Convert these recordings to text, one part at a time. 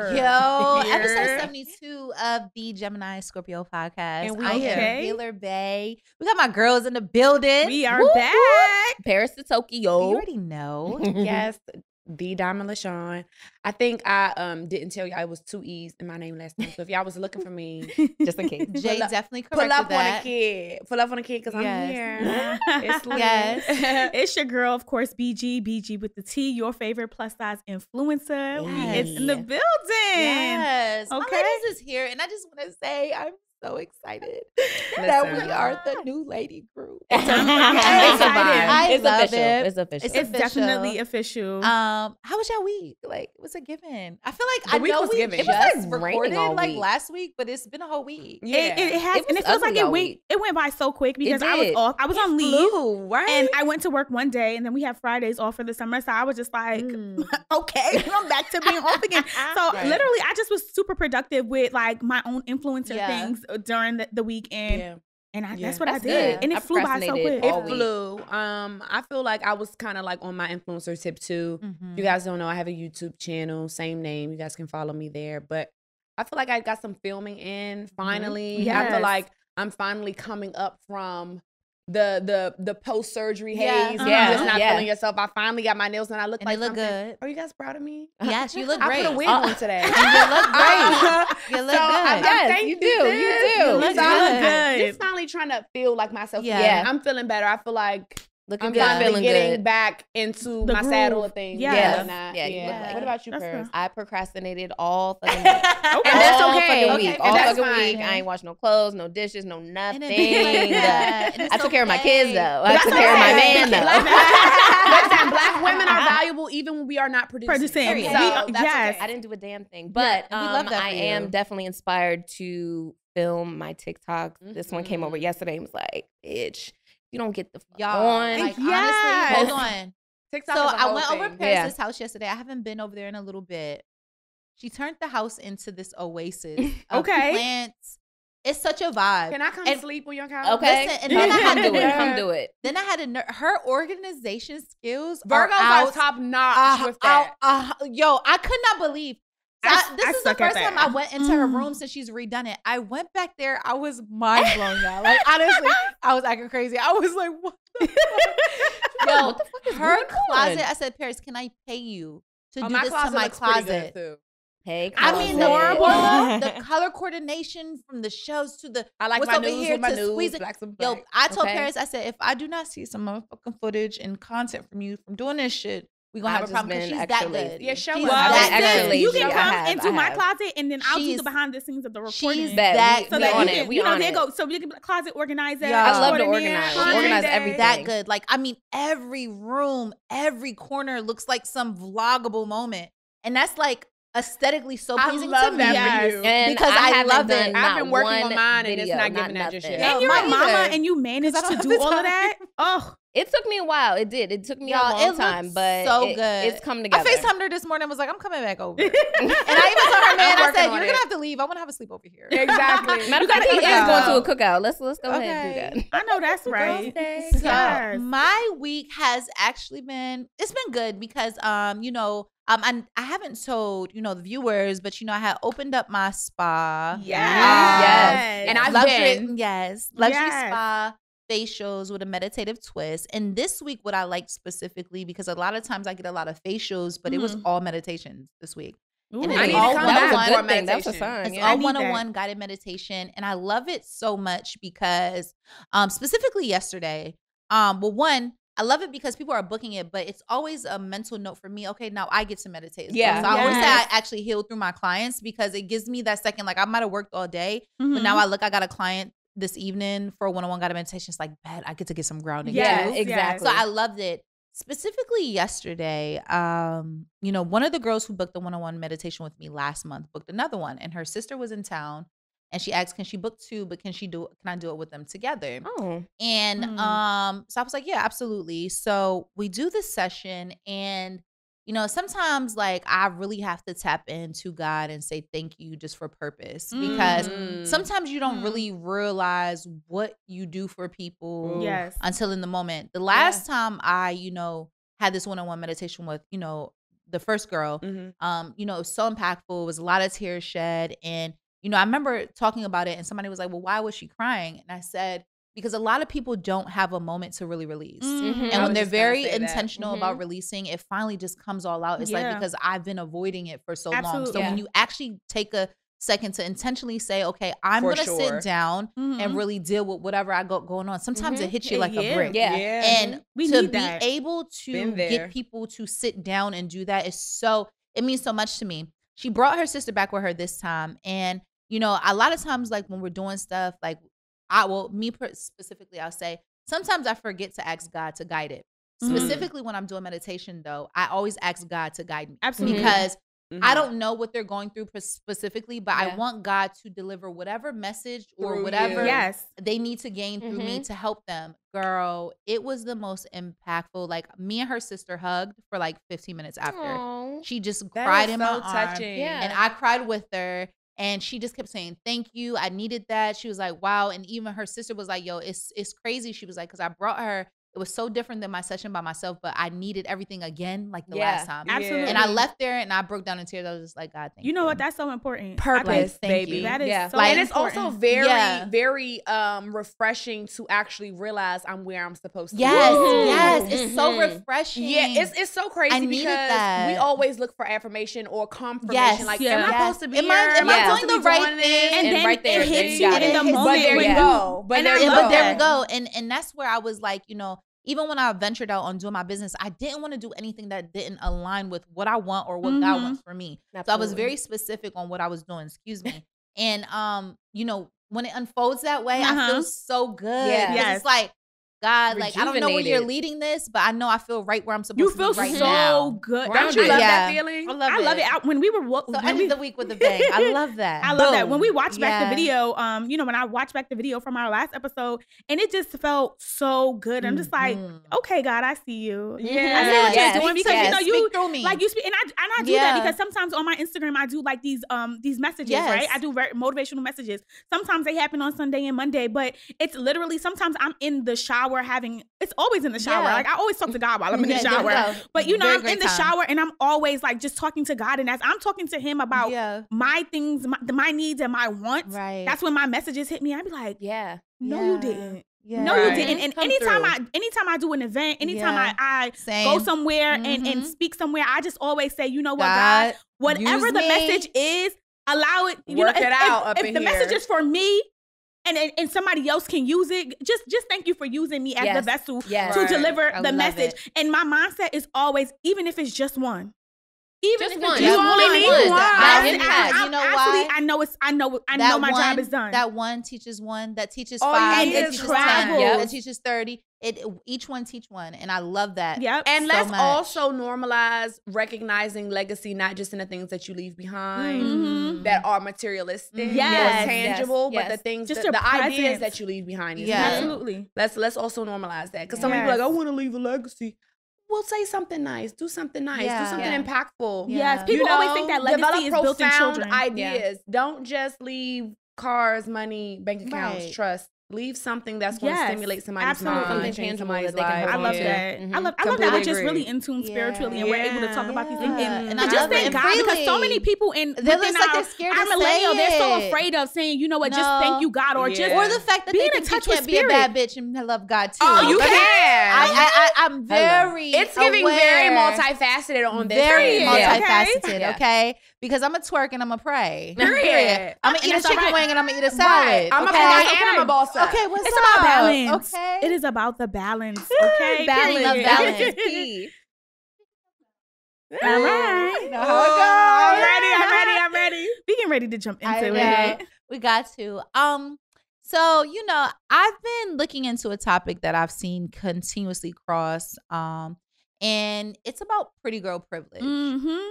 her. Yo, here. episode 72 of the Gemini Scorpio podcast. And we I am okay? Taylor Bay. We got my girls in the building. We are Woo, woo. back. Paris to Tokyo. You already know. yes, the Diamond LaShawn. I think I um didn't tell y'all it was two E's in my name last time. So if y'all was looking for me, Just in case. Jay Pull up- definitely pull corrected up on a that. kid. Pull up on a kid because Yes. I'm here. It's. Yes. it's your girl, of course, BG, BG with the T, your favorite plus size influencer. We is in the building. Yes. My Okay. ladies is here. And I just want to say I'm so excited that we are the new lady group. it's It's a a vibe. I It's love official. it. It's official. It's It's official. definitely official. Um, how was your week? Like, it was a given? I feel like The I week know was we given. just It was, like, recorded all like week. last week, but it's been a whole week. Yeah. It, it has, It and it feels like it went. week. It went by so quick because I was off. I was on leave, Flew, right? and I went to work one day, and then we have Fridays off for the summer. So I was just like, Mm. okay, I'm back to being off again. So Right. literally, I just was super productive with like my own influencer Yeah. things during the, the weekend, Yeah. and I, Yeah. that's what That's I did, good. and I it flew by so procrastinated quick. It week. flew. Um, I feel like I was kind of like on my influencer tip too. Mhm. You guys don't know I have a YouTube channel, same name. You guys can follow me there. But I feel like I got some filming in finally. I Yes. feel like I'm finally coming up from the the the post surgery Yeah. haze. Uh-huh. Yeah, just not Yeah. feeling yourself. I finally got my nails and I look and like it look something. good. Are you guys proud of me? Yes, you look I great. put a wig Uh, on today. And you look great. You look So, I'm- good. Yes, thank you do, you do. You look So, I'm good. Just finally trying to feel like myself. Yeah. Yeah, I'm feeling better. I feel like Looking I'm good, finally feeling getting good. back into The my saddle groove. of things. Yes. Yeah, and Yeah, you yeah. look like What it. about you, That's Paris? I procrastinated all fucking week. Okay. And that's all okay. fucking Okay, week. and All fucking fine. week. I ain't washed no clothes, no dishes, no nothing. like that. I took care of my kids though. I That's took care of my man though. Listen, black women are valuable even when we are not producing. Producing. Period. So We- yes. I didn't do a damn thing, but and we love um, I am definitely inspired to film my TikTok. This one came over Mhm. yesterday and was like, "Bitch, you don't get the fuck Y'all, on." like Yes. honestly, hold on. TikTok So I a I whole went over thing. Paris's house yesterday. I haven't been over there in a little bit. She turned the house into this oasis. of Okay. Plants. It's such a vibe. Can I come And- sleep on your couch? okay, Listen, and then I had come do to- it. Come do it. then I had a ner- her organization skills. Virgos are out, are top notch uh, with out, that. uh, yo, I could not believe. So I- I- this I is the first time. I went into her Mm. room since she's redone it. I went back there. I was mind blown, y'all. Like honestly, I was acting crazy. I was like, what? The fuck? Yo, what the fuck is her going on? closet. I said, Paris, can I pay you to Oh, do my this closet to my looks pretty good, closet? too. Hey, I mean, the, horrible. the color coordination from the shelves to the I like What's my over news here with my to news, squeeze it? black some Yo, black. I told Okay. Paris, I said, if I do not see some motherfucking footage and content from you from doing this shit, we gonna I've have a just problem because she's extra that good. Yeah, show She's us. Well, I've that extra good. you can come have, into my closet and then I'll do the behind the scenes of the she's recording. Bet. that We- so good. that on you it. We you know, on there it. go. So you can be closet organizer. Yeah. I love to organize. Organize day. everything. that good. Like, I mean, every room, every corner looks like some vloggable moment. And that's like aesthetically so I pleasing love to that me. Yes. for you. And Because I haven't love it. I've been working on one mine and it's video, not giving that just nothing. yet. And you're a mama either. and you managed to do all of that. Oh, It took me a while. It did. It took me Y'all, a long time, but so it- good. it's come together. I together. FaceTimed her this morning and was like, I'm coming back over. and I even told her man, I'm I working said, You're gonna have to leave. I wanna have a sleep over here. Exactly. Matter of You fact, gotta he is going to a cookout. Let's let's go ahead and do that. I know that's right. So Yes. my week has actually been it's been good because um you know um I, I haven't told you know the viewers but you know I had opened up my spa Yes. And I've luxury been. yes luxury Yes. spa facials with a meditative twist and this week what I liked specifically because a lot of times I get a lot of facials but it was Mhm. all meditations this week Ooh. And it's all one back on for That was a a good thing. That was a meditation. sign. it's yeah. all need one on that. one guided meditation, and I love it so much because, um, specifically yesterday, um, well, one, I love it because people are booking it, but it's always a mental note for me. Okay, now I get to meditate. Yeah. so I always say I actually heal through my clients because it gives me that second. Like I might have worked all day, but Mhm. now I look, I got a client this evening for a one on one guided meditation. It's like, bad, I get to get some grounding. Yeah, exactly. So I loved it. Specifically yesterday, um, you know, one of the girls who booked the one-on-one meditation with me last month booked another one, and her sister was in town, and she asked, "Can she book two? But can she do? Can I do it with them together?" Oh, And Mm. um, so I was like, "Yeah, absolutely." So we do this session, and you know, sometimes like I really have to tap into God and say thank you just for purpose because Mm. sometimes you don't Mm. really realize what you do for people Yes. until in the moment. The last time I, you know, had this one-on-one meditation with, you know, the first girl, Mhm. um, you know, it was so impactful. It was a lot of tears shed. And, you know, I remember talking about it and somebody was like, Well, why was she crying? And I said, Because a lot of people don't have a moment to really release. Mhm. Mhm. And when they're very say that. intentional about releasing, it finally just comes all out. It's Yeah. like because I've been avoiding it for so long. So Absolutely. when you actually take a second to intentionally say, okay, I'm For gonna sure. sit down Mhm. and really deal with whatever I got going on. Sometimes it Mhm. hits you like Yeah. a brick. Yeah. And We to need be that. able to get people to sit down and do that is so it means so much to me. She brought her sister back with her this time, and you know, a lot of times, like when we're doing stuff, like I will me specifically, I'll say sometimes I forget to ask God to guide it. Mhm. Specifically, when I'm doing meditation, though, I always ask God to guide me Absolutely. because Mhm. I don't know what they're going through specifically, but I want God to deliver whatever message or Through whatever you. Yes. they need to gain through me Mhm. to help them. Girl, it was the most impactful. Like me and her sister hugged for like 15 minutes after. Aw. She just That cried is in so my arm. Yeah. and I cried with her. And she just kept saying, "Thank you. I needed that." She was like, "Wow." And even her sister was like, "Yo, it's it's crazy." She was like, "Cause I brought her. It was so different than my session by myself, but I needed everything again, like the Yeah. last time." Absolutely. And I left there and I broke down in tears. I was just like, "God, thank you." You know what? That's so important. I think Purpose, thank baby. you. That is Yeah. so Like- and it's also very, Yeah. very um refreshing to actually realize I'm where I'm supposed to yes, be. yes, yes. it's so Mhm. refreshing. Yeah, it's it's so crazy I needed because that. we always look for affirmation or confirmation. Yes, like, yeah. am I Yes. supposed to be Am I- here? am I doing the right thing? And, And then right there, it hits you you in it. the But moment there when you go. But there you Yeah, love but there we go. And and that's where I was like, you know, even when I ventured out on doing my business, I didn't want to do anything that didn't align with what I want or what God Mhm. wants for me. So I was very specific on what I was doing. Excuse me. and um, you know, when it unfolds that way, I Uh-huh. feel so good. Yeah. Yes. It's like God, like I don't know where you're leading this, but I know I feel right where I'm supposed You to be. You feel right so now. good. Don't you love Yeah. that feeling? I love I it. love it. I, when we were wo- So when end we, the week with a bang. I love that. I love that. When we watched back the video, um, you know, when I watched back the video from our last episode, and it just felt so good. I'm just like, Mhm. okay, God, I see you. Yeah. I see what Yes, you're doing because yes. you know you Speak through me. like you speak, and I and I do Yeah. that because sometimes on my Instagram I do like these um these messages, Yes. right? I do very motivational messages. Sometimes they happen on Sunday and Monday, but it's literally sometimes I'm in the shower having. It's always in the shower. Yeah. Like I always talk to God while I'm in Yeah, the we shower. But you know, Very I'm in the time. shower and I'm always like just talking to God, and as I'm talking to Him about yeah, my things, my, my needs, and my wants. right. That's when my messages hit me. I'd be like, Yeah. "No, Yeah. you didn't. yeah. No, you Right. didn't." And Come anytime through. I, anytime I do an event, anytime Yeah. I, I go somewhere and, and Mhm. speak somewhere, I just always say, "You know what, God? God, Whatever the me. message is, allow it. You Work know, it if, out if, up if in the message is for me." And, and, and somebody else can use it. Just just thank you for using me as the vessel Yes. to deliver I the message. it. And my mindset is always, even if it's just one, even Just if one. You just only one, need I- one. I- That impact. I- You know absolutely, why? I know it's. I know. I That know my job is done. That one teaches one. That teaches All five. that teaches one. ten. Yep. That teaches thirty. It each one teach one, and I love that. Yep. And so let's much. also normalize recognizing legacy, not just in the things that you leave behind Mhm. that are materialistic, Yes, or tangible, yes, but the things, Just the, the ideas that you leave behind. Yeah. Absolutely. Let's let's also normalize that because some people are like, I want to leave a legacy. Well, say something nice. Do something nice. Yeah. Do something Yeah. impactful. Yeah. Yes. People You always think that legacy is built in profound children. Ideas. Don't just leave cars, money, bank accounts, Right. trust. Leave something that's going to stimulate somebody's absolutely. mind, Something change tangible somebody's that they can life. I love on to. that. Mhm. I love. I love that we're just really in tune spiritually, and we're able to talk about these things Yeah. and, And I just love it. thank And God because so many people in They're within just like our, they're scared our to millennial, say they're so afraid of saying, you know what, just thank you God, or just Yeah. Or the fact that Being they in think you touch with can't be a bad bitch and love God too. Oh, you okay? can. I, I, I, I'm very. It's giving very multifaceted on this. Very multifaceted, okay? Because I'm a twerk and I'm a pray. Period. I'm gonna eat a chicken all right. wing and I'm gonna eat a salad. Right. I'm okay? a boss Okay. and I'm a boss up. Okay, what's it's up? about balance. Okay. It is about the balance. Okay. Balance. Balance. All right. You know how. I'm ready. I'm ready. I'm ready. We getting ready to jump into it. We got to. Um, so you know, I've been looking into a topic that I've seen continuously cross. Um, and it's about pretty girl privilege. Mm-hmm.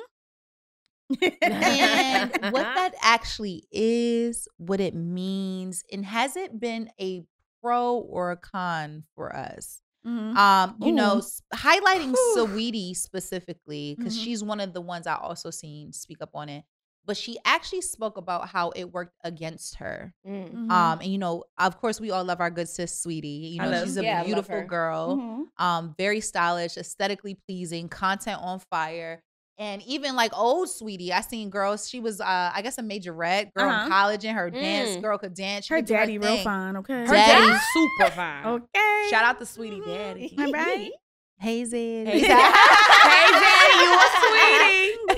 And what that actually is, what it means, and has it been a pro or a con for us? Mhm. Um, you know, Ooh. s- highlighting. Saweetie specifically because Mhm. she's one of the ones I also seen speak up on it. But she actually spoke about how it worked against her. Mm. Mhm. Um, and you know, of course, we all love our good sis, Saweetie. You know, love- she's a yeah, beautiful girl Mhm. um very stylish aesthetically pleasing content on fire And even like old Saweetie, I seen girls. She was, uh, I guess, a majorette girl Uh-huh. in college, and her dance Mm. girl could dance. She Her could do daddy real fine, okay? Her Daddy. daddy's super fine. Okay. Shout out to Saweetie Daddy. All right. Hey Zed. Hey, Zed. Hey, Zed, you a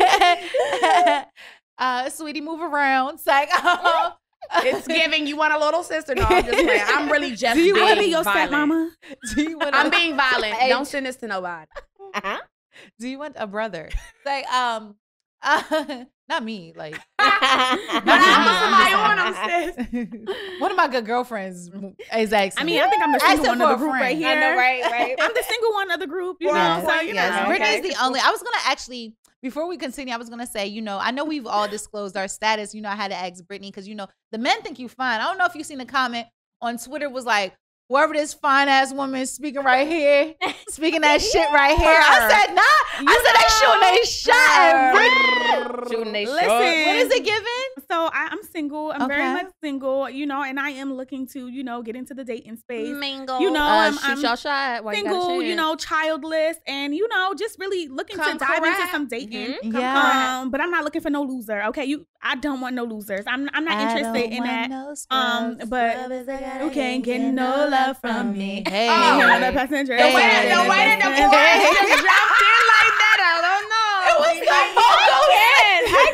sweetie. uh, sweetie, move around. It's like, oh. It's giving you want a little sister. No, I'm just playing. I'm really just Do you want to be your violent. stepmama? Do you want? I'm being violent. Hey. Don't send this to nobody. Uh-huh. Do you want a brother? It's like, um, uh, not me. Like, But I put somebody on I'm them, sis. One of my good girlfriends is asking. I mean, I think I'm the Ask single one of the group right here. I know, right, right. I'm the single one of the group, you Yes, know. So you yes. know. Brittany's Okay. the only. I was gonna actually before we continue, I was gonna say, you know, I know we've all disclosed our status. You know, I had to ask Brittany because you know the men think you fine. I don't know if you've seen the comment on Twitter was like. Whoever this fine ass woman is speaking right here, speaking that shit right here. I said, nah. I said they shooting they shot. Shooting they Listen. What is it giving? So I, I'm single. I'm very much single, you know, and I am looking to, you know, get into the dating space. Mingle. You know, uh, I'm- I'm your shot. while you single, you chance. know, childless, and you know, just really looking Come to dive into some dating. Mhm. Yeah. Um, but I'm not looking for no loser. Okay, you. I don't want no losers. I'm. I'm not I interested don't in want that. no Um, but Scrubbers, you can't get get no love from me. Hey, Oh. Here on the passenger. The way- side. the way that the voice just dropped in like that, I don't know. It was the vocals. I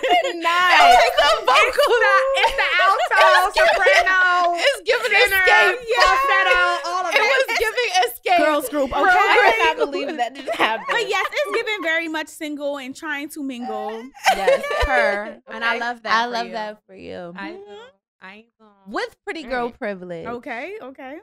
could not. It was the vocals. It's the alto, soprano, It's giving tenor, escape. falsetto, all of It it. was giving escape. girls group. Okay. I cannot believe that didn't happen. But yes, it's giving very much single and trying to mingle. Yes, her. And I love that. I love you. that for you. I Mhm. know. I gonna. With pretty girl Mm. privilege, Okay, okay.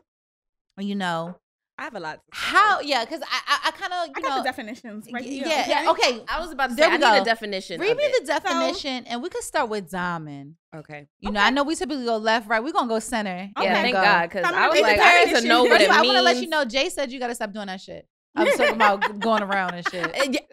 you know I have a lot. To how? Yeah, because I, I, I kind of, I you got know, the definitions right y- here. yeah, okay? okay. I was about to There say, I we need a definition. Read of me it. the definition, and we could start with Diamond. Okay. You know, I know we typically go left, right. We're gonna go center. Yeah, thank Go. God, because I was like, I need to know what it of all, I want to let you know. Jay said you gotta stop doing that shit. I was talking about going around and shit.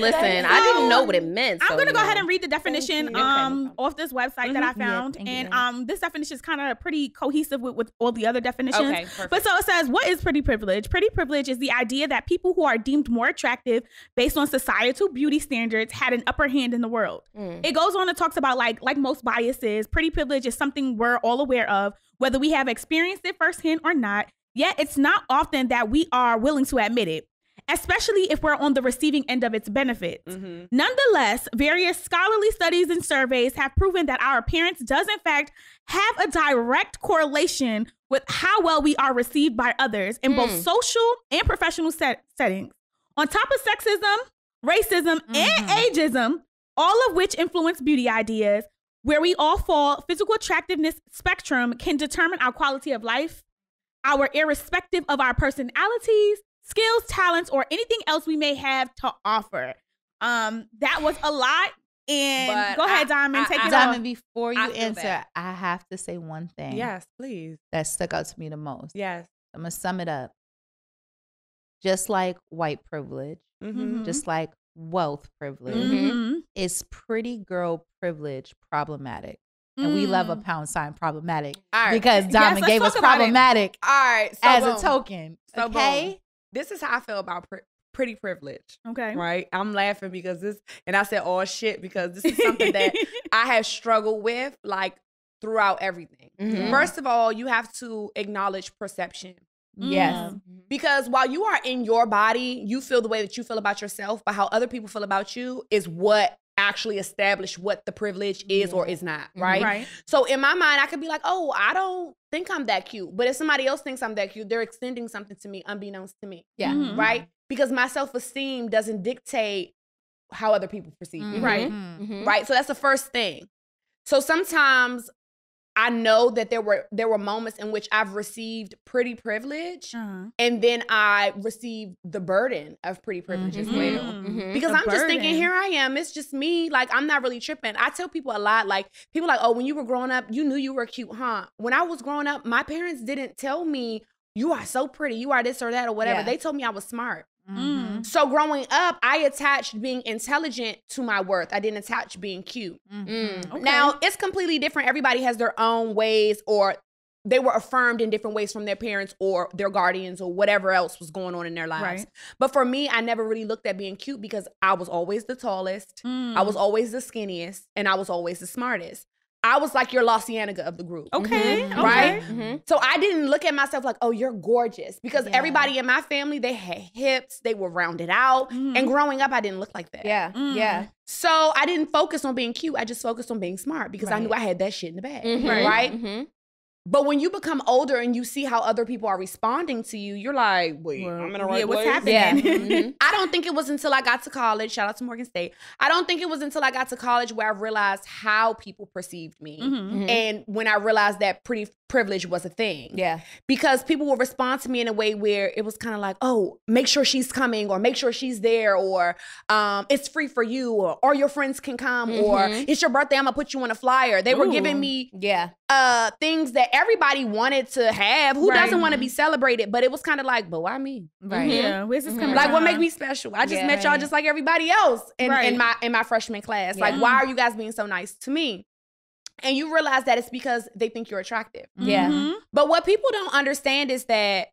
Listen, I didn't know what it meant. I'm gonna you go ahead and read the definition you. Okay. um off this website that I Mhm. Yeah, found, you. and um this definition is kind of pretty cohesive with, with all the other definitions. Okay. Perfect. But so it says, what is pretty privilege? Pretty privilege is the idea that people who are deemed more attractive based on societal beauty standards had an upper hand in the world. Mm. It goes on and talks about like like most biases, pretty privilege is something we're all aware of, whether we have experienced it firsthand or not. Yet it's not often that we are willing to admit it, especially if we're on the receiving end of its benefits. Mhm. Nonetheless, various scholarly studies and surveys have proven that our appearance does, in fact, have a direct correlation with how well we are received by others in both Mm. social and professional set- settings. On top of sexism, racism, and Mhm. ageism, all of which influence beauty ideas, where we all fall, physical attractiveness spectrum can determine our quality of life, our irrespective of our personalities, skills, talents, or anything else we may have to offer. Um, that was a lot. And But go ahead, Diamond, I- take I- it Diamond, off. before you I answer, bad. I have to say one thing Yes, please. that stuck out to me the most. Yes. I'm gonna sum it up. Just like white privilege, Mm-hmm. Mhm. just like wealth privilege, Mhm. Mhm. is pretty girl privilege problematic. And we love a Mm. pound sign problematic All right. because Diamond let's gave us talk about it. problematic All right. So as boom. a token. So okay. boom. This is how I feel about pr- pretty privilege. Okay. Right. I'm laughing because this, and I said, "Oh shit," because this is something that I have struggled with like throughout everything. Mhm. First of all, you have to acknowledge perception. Yes. Mm. Because while you are in your body, you feel the way that you feel about yourself, but how other people feel about you is what actually establish what the privilege is or is not, Mhm. right? Right. So in my mind, I could be like, oh, I don't think I'm that cute. But if somebody else thinks I'm that cute, they're extending something to me unbeknownst to me. Yeah. Mhm. Right? Because my self-esteem doesn't dictate how other people perceive me. Mhm. Right. Mhm. Right. So that's the first thing. So sometimes I know that there were there were moments in which I've received pretty privilege Uh-huh. and then I received the burden of pretty privilege as Mhm. well. Mhm. Because I'm just thinking, here I am. It's just me. Like, I'm not really tripping. I tell people a lot, like, people like, oh, when you were growing up, you knew you were cute, huh? When I was growing up, my parents didn't tell me, you are so pretty, you are this or that or whatever. Yeah. They told me I was smart. Mhm. So growing up, I attached being intelligent to my worth. I didn't attach being cute. Mhm. Mm. Okay. Now, it's completely different. Everybody has their own ways or they were affirmed in different ways from their parents or their guardians or whatever else was going on in their lives. Right. But for me, I never really looked at being cute because I was always the tallest, I Mm. was always the skinniest, and I was always the smartest. I was like your La Cienega of the group. okay, Mhm. okay. Right? Mm-hmm. So I didn't look at myself like, oh, you're gorgeous. Because Yeah. everybody in my family, they had hips, they were rounded out. Mhm. And growing up, I didn't look like that. Yeah. Mm. Yeah. So I didn't focus on being cute. I just focused on being smart because I knew I had that shit in the bag. Mhm. Right? But when you become older and you see how other people are responding to you, you're like, wait, Well, I'm in the right yeah, what's place? happening? Yeah. Mhm. Mhm. I don't think it was until I got to college, shout out to Morgan State. I don't think it was until I got to college where I realized how people perceived me. Mhm. Mhm. And when I realized that pretty privilege was a thing. Yeah. Because people would respond to me in a way where it was kind of like, oh, make sure she's coming or make sure she's there or um, it's free for you or, or your friends can come or Mhm. it's your birthday, I'm gonna put you on a flyer. They were giving me Yeah. uh things that everybody wanted to have. Who Right. doesn't want to be celebrated? But it was kind of like, but why me? Right. Mhm. Yeah, where's this coming Like what make me special? I just Yeah. met y'all just like everybody else in, Right. in my in my freshman class. Like, why are you guys being so nice to me? And you realize that it's because they think you're attractive. Yeah. Mhm. But what people don't understand is that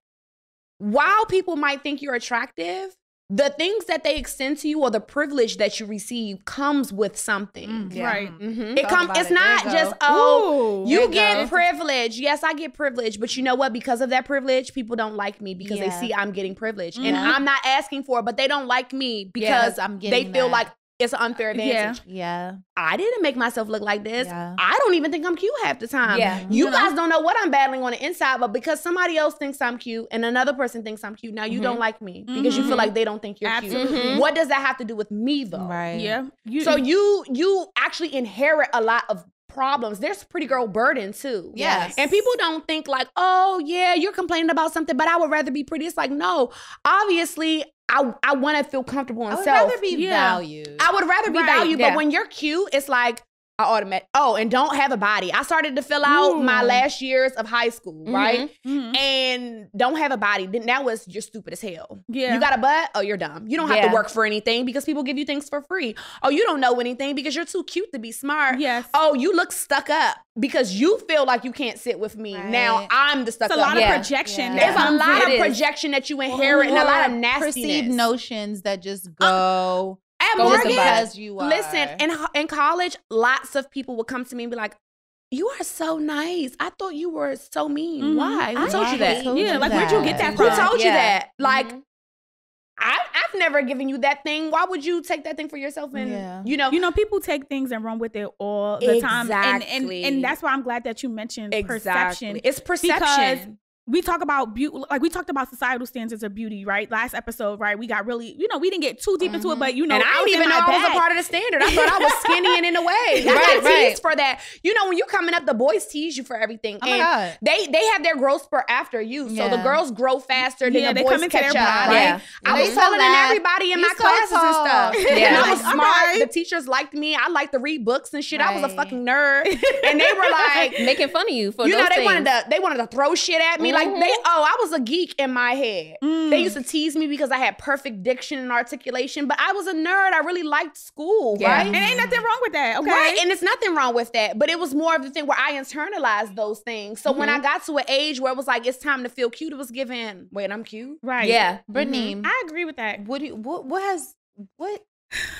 while people might think you're attractive, the things that they extend to you or the privilege that you receive comes with something. Mm, Yeah. Right. Mm-hmm. It comes it's it. Not just go. oh Ooh. you get go. privilege. Yes, I get privilege, but you know what? Because of that privilege, people don't like me because they see I'm getting privilege. And Mhm. I'm not asking for it, but they don't like me because Because I'm they feel that. like it's an unfair Yeah. advantage. Yeah. I didn't make myself look like this. Yeah. I don't even think I'm cute half the time. Yeah. You You know? guys don't know what I'm battling on the inside, but because somebody else thinks I'm cute and another person thinks I'm cute, now you Mhm. don't like me because you feel Mhm. like they don't think you're Absolutely. cute. What does that have to do with me though? Right. Yeah. You, So you you actually inherit a lot of problems. There's pretty girl burden too. Yes. And people don't think like, oh yeah, you're complaining about something, but I would rather be pretty. It's like, no, obviously I I want to feel comfortable in I would self. rather be Yeah. valued. I would rather be Right, valued, yeah. but when you're cute, it's like I automatic. Oh, and don't have a body. I started to fill out my last years of high school, right? Mhm. And don't have a body. Then that was you're stupid as hell. Yeah. You got a butt? Oh, you're dumb. You don't have Yeah. to work for anything because people give you things for free. Oh, you don't know anything because you're too cute to be smart. Yes. Oh, you look stuck up because you feel like you can't sit with me. Now I'm the stuck It's a up. lot Yeah. of projection. Yeah. It's a lot in. of It is. projection that you inherit and a lot of nastiness. Perceived notions that just go. At Go Morgan, because you are. Listen, in in college, lots of people would come to me and be like, "You are so nice. I thought you were so mean. Mhm. Why? Who I told you that? told Yeah, you like, where'd you get that from? Who from? told you that? Like, Mhm. I, I've never given you that thing. Why would you take that thing for yourself? And Yeah. you know, You know, people take things and run with it all the time. And, and Exactly. and that's why I'm glad that you mentioned perception. It's perception. We talk about beauty like we talked about societal standards of beauty right last episode right we got really you know we didn't get too deep into it mm-hmm. but you know and I didn't even know my I was a part of the standard. I thought I was skinny and in a way. I Right, get right. teased for that. You know, when you're coming up, the boys tease you for everything. Oh my and God. they they have their growth spurt after you. So the girls grow faster than Yeah, the they boys catch up. Right? Yeah. I was taller than everybody in You my so classes and stuff. Yeah. And I was smart. okay. The teachers liked me. I liked to read books and shit. I was a fucking nerd. and they were like, making fun of you for you know, they wanted to they wanted to throw shit at me. Like they oh, I was a geek in my head. Mm. They used to tease me because I had perfect diction and articulation, but I was a nerd. I really liked school, Yeah. right? and ain't nothing wrong with that okay Right, and it's nothing wrong with that, but it was more of the thing where I internalized those things. So when I got to an age where it was like it's time to feel cute, it was given. Wait, I'm cute. right Yeah. Brittany, Mhm. i agree with that what do you, what what has what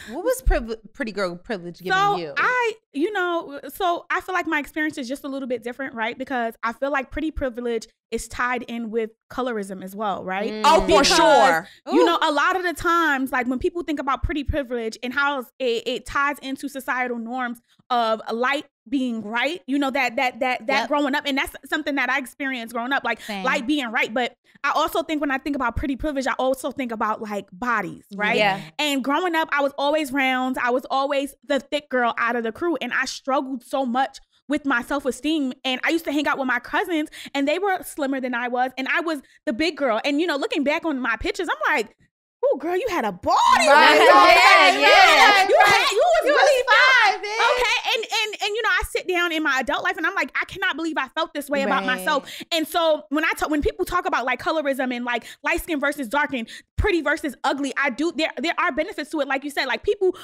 what was priv- pretty girl privilege giving so you? I, you know, so I feel like my experience is just a little bit different, right? Because I feel like pretty privilege is tied in with colorism as well, right? Mm. Oh, for sure. You know, a lot of the times, like when people think about pretty privilege and how it, it ties into societal norms of light being right, you know, that that that that Yep. growing up, and that's something that I experienced growing up, like Same. light being right. But I also think when I think about pretty privilege, I also think about like bodies, right? Yeah. And growing up, I was always round. I was always the thick girl out of the crew. And I struggled so much with my self esteem. And I used to hang out with my cousins, and they were slimmer than I was. And I was the big girl. And, you know, looking back on my pictures, I'm like, oh, girl, you had a body. Right, right, Yeah, right, You, right. had, you was You was really fine. fine. Okay. And, and, and, you know, I sit down in my adult life and I'm like, I cannot believe I felt this way about myself. And so when I talk, when people talk about like colorism and like light skin versus dark and pretty versus ugly, I do there there are benefits to it. Like you said, like people